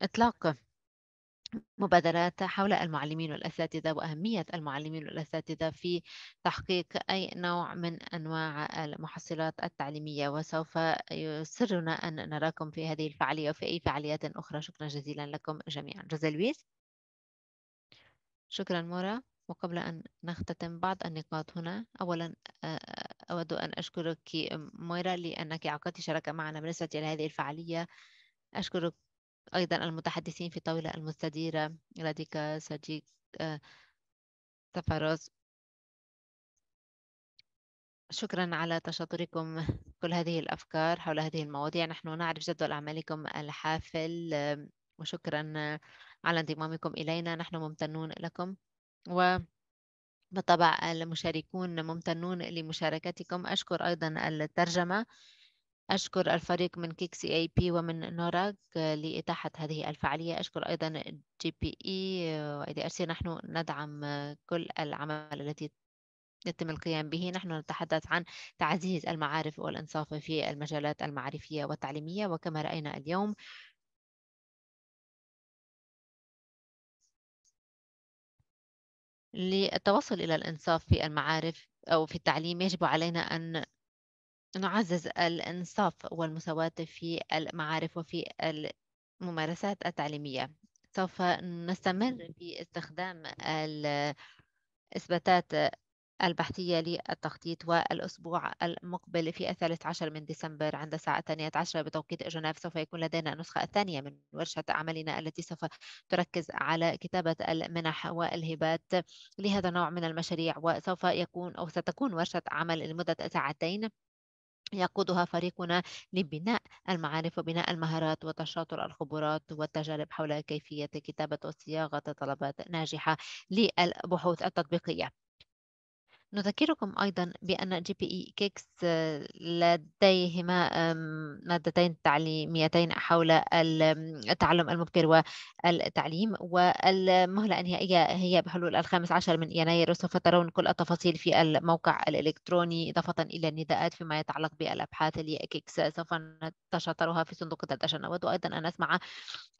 إطلاق مبادرات حول المعلمين والأساتذة وأهمية المعلمين والأساتذة في تحقيق أي نوع من أنواع المحصلات التعليمية وسوف يسرنا أن نراكم في هذه الفعالية وفي أي فعاليات أخرى. شكرا جزيلا لكم جميعا. جوزي لويس. شكرا مورا. وقبل أن نختتم بعض النقاط هنا أولا أود أن أشكرك مويرا لأنك عقدت شراكة معنا بالنسبة لهذه الفعالية. أشكرك أيضا المتحدثين في الطاولة المستديرة لديك صديق تفرز شكرا على تشاطركم كل هذه الأفكار حول هذه المواضيع. نحن نعرف جدول أعمالكم الحافل وشكرا على انضمامكم إلينا. نحن ممتنون لكم و بالطبع المشاركون ممتنون لمشاركتكم. أشكر أيضا الترجمة. أشكر الفريق من KIX EMAP ومن NORRAG لإتاحة هذه الفعالية. أشكر أيضا جي بي إي وإيدي أرسي. نحن ندعم كل العمل التي يتم القيام به. نحن نتحدث عن تعزيز المعارف والإنصاف في المجالات المعرفية والتعليمية. وكما رأينا اليوم للتوصل إلى الإنصاف في المعارف أو في التعليم يجب علينا أن نعزز الإنصاف والمساواة في المعارف وفي الممارسات التعليمية. سوف نستمر في استخدام الإثباتات البحثية للتخطيط والأسبوع المقبل في الثالث عشر من ديسمبر عند الساعة الثانية عشر بتوقيت جنيف. سوف يكون لدينا النسخة الثانية من ورشة عملنا التي سوف تركز على كتابة المنح والهبات لهذا النوع من المشاريع وسوف يكون أو ستكون ورشة عمل لمدة ساعتين. يقودها فريقنا لبناء المعارف وبناء المهارات وتشاطر الخبرات والتجارب حول كيفية كتابة وصياغة طلبات ناجحة للبحوث التطبيقية. نذكركم أيضا بأن GPE KIX لديهما مادتين تعليميتين حول التعلم المبكر والتعليم والمهلة النهائية هي بحلول الخامس عشر من يناير. وسوف ترون كل التفاصيل في الموقع الإلكتروني إضافة إلى النداءات فيما يتعلق بالأبحاث ل KIX سوف نتشاطرها في صندوق الدردشة نود أيضا أن أسمع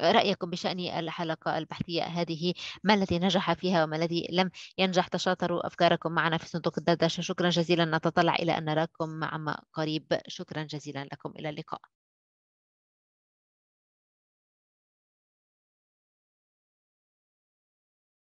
رأيكم بشأن الحلقة البحثية هذه ما الذي نجح فيها وما الذي لم ينجح؟ تشاطروا أفكاركم معنا في صندوق الدردشة شكرا جزيلا نتطلع إلى أن نراكم مع قريب. شكرا جزيلا لكم إلى اللقاء.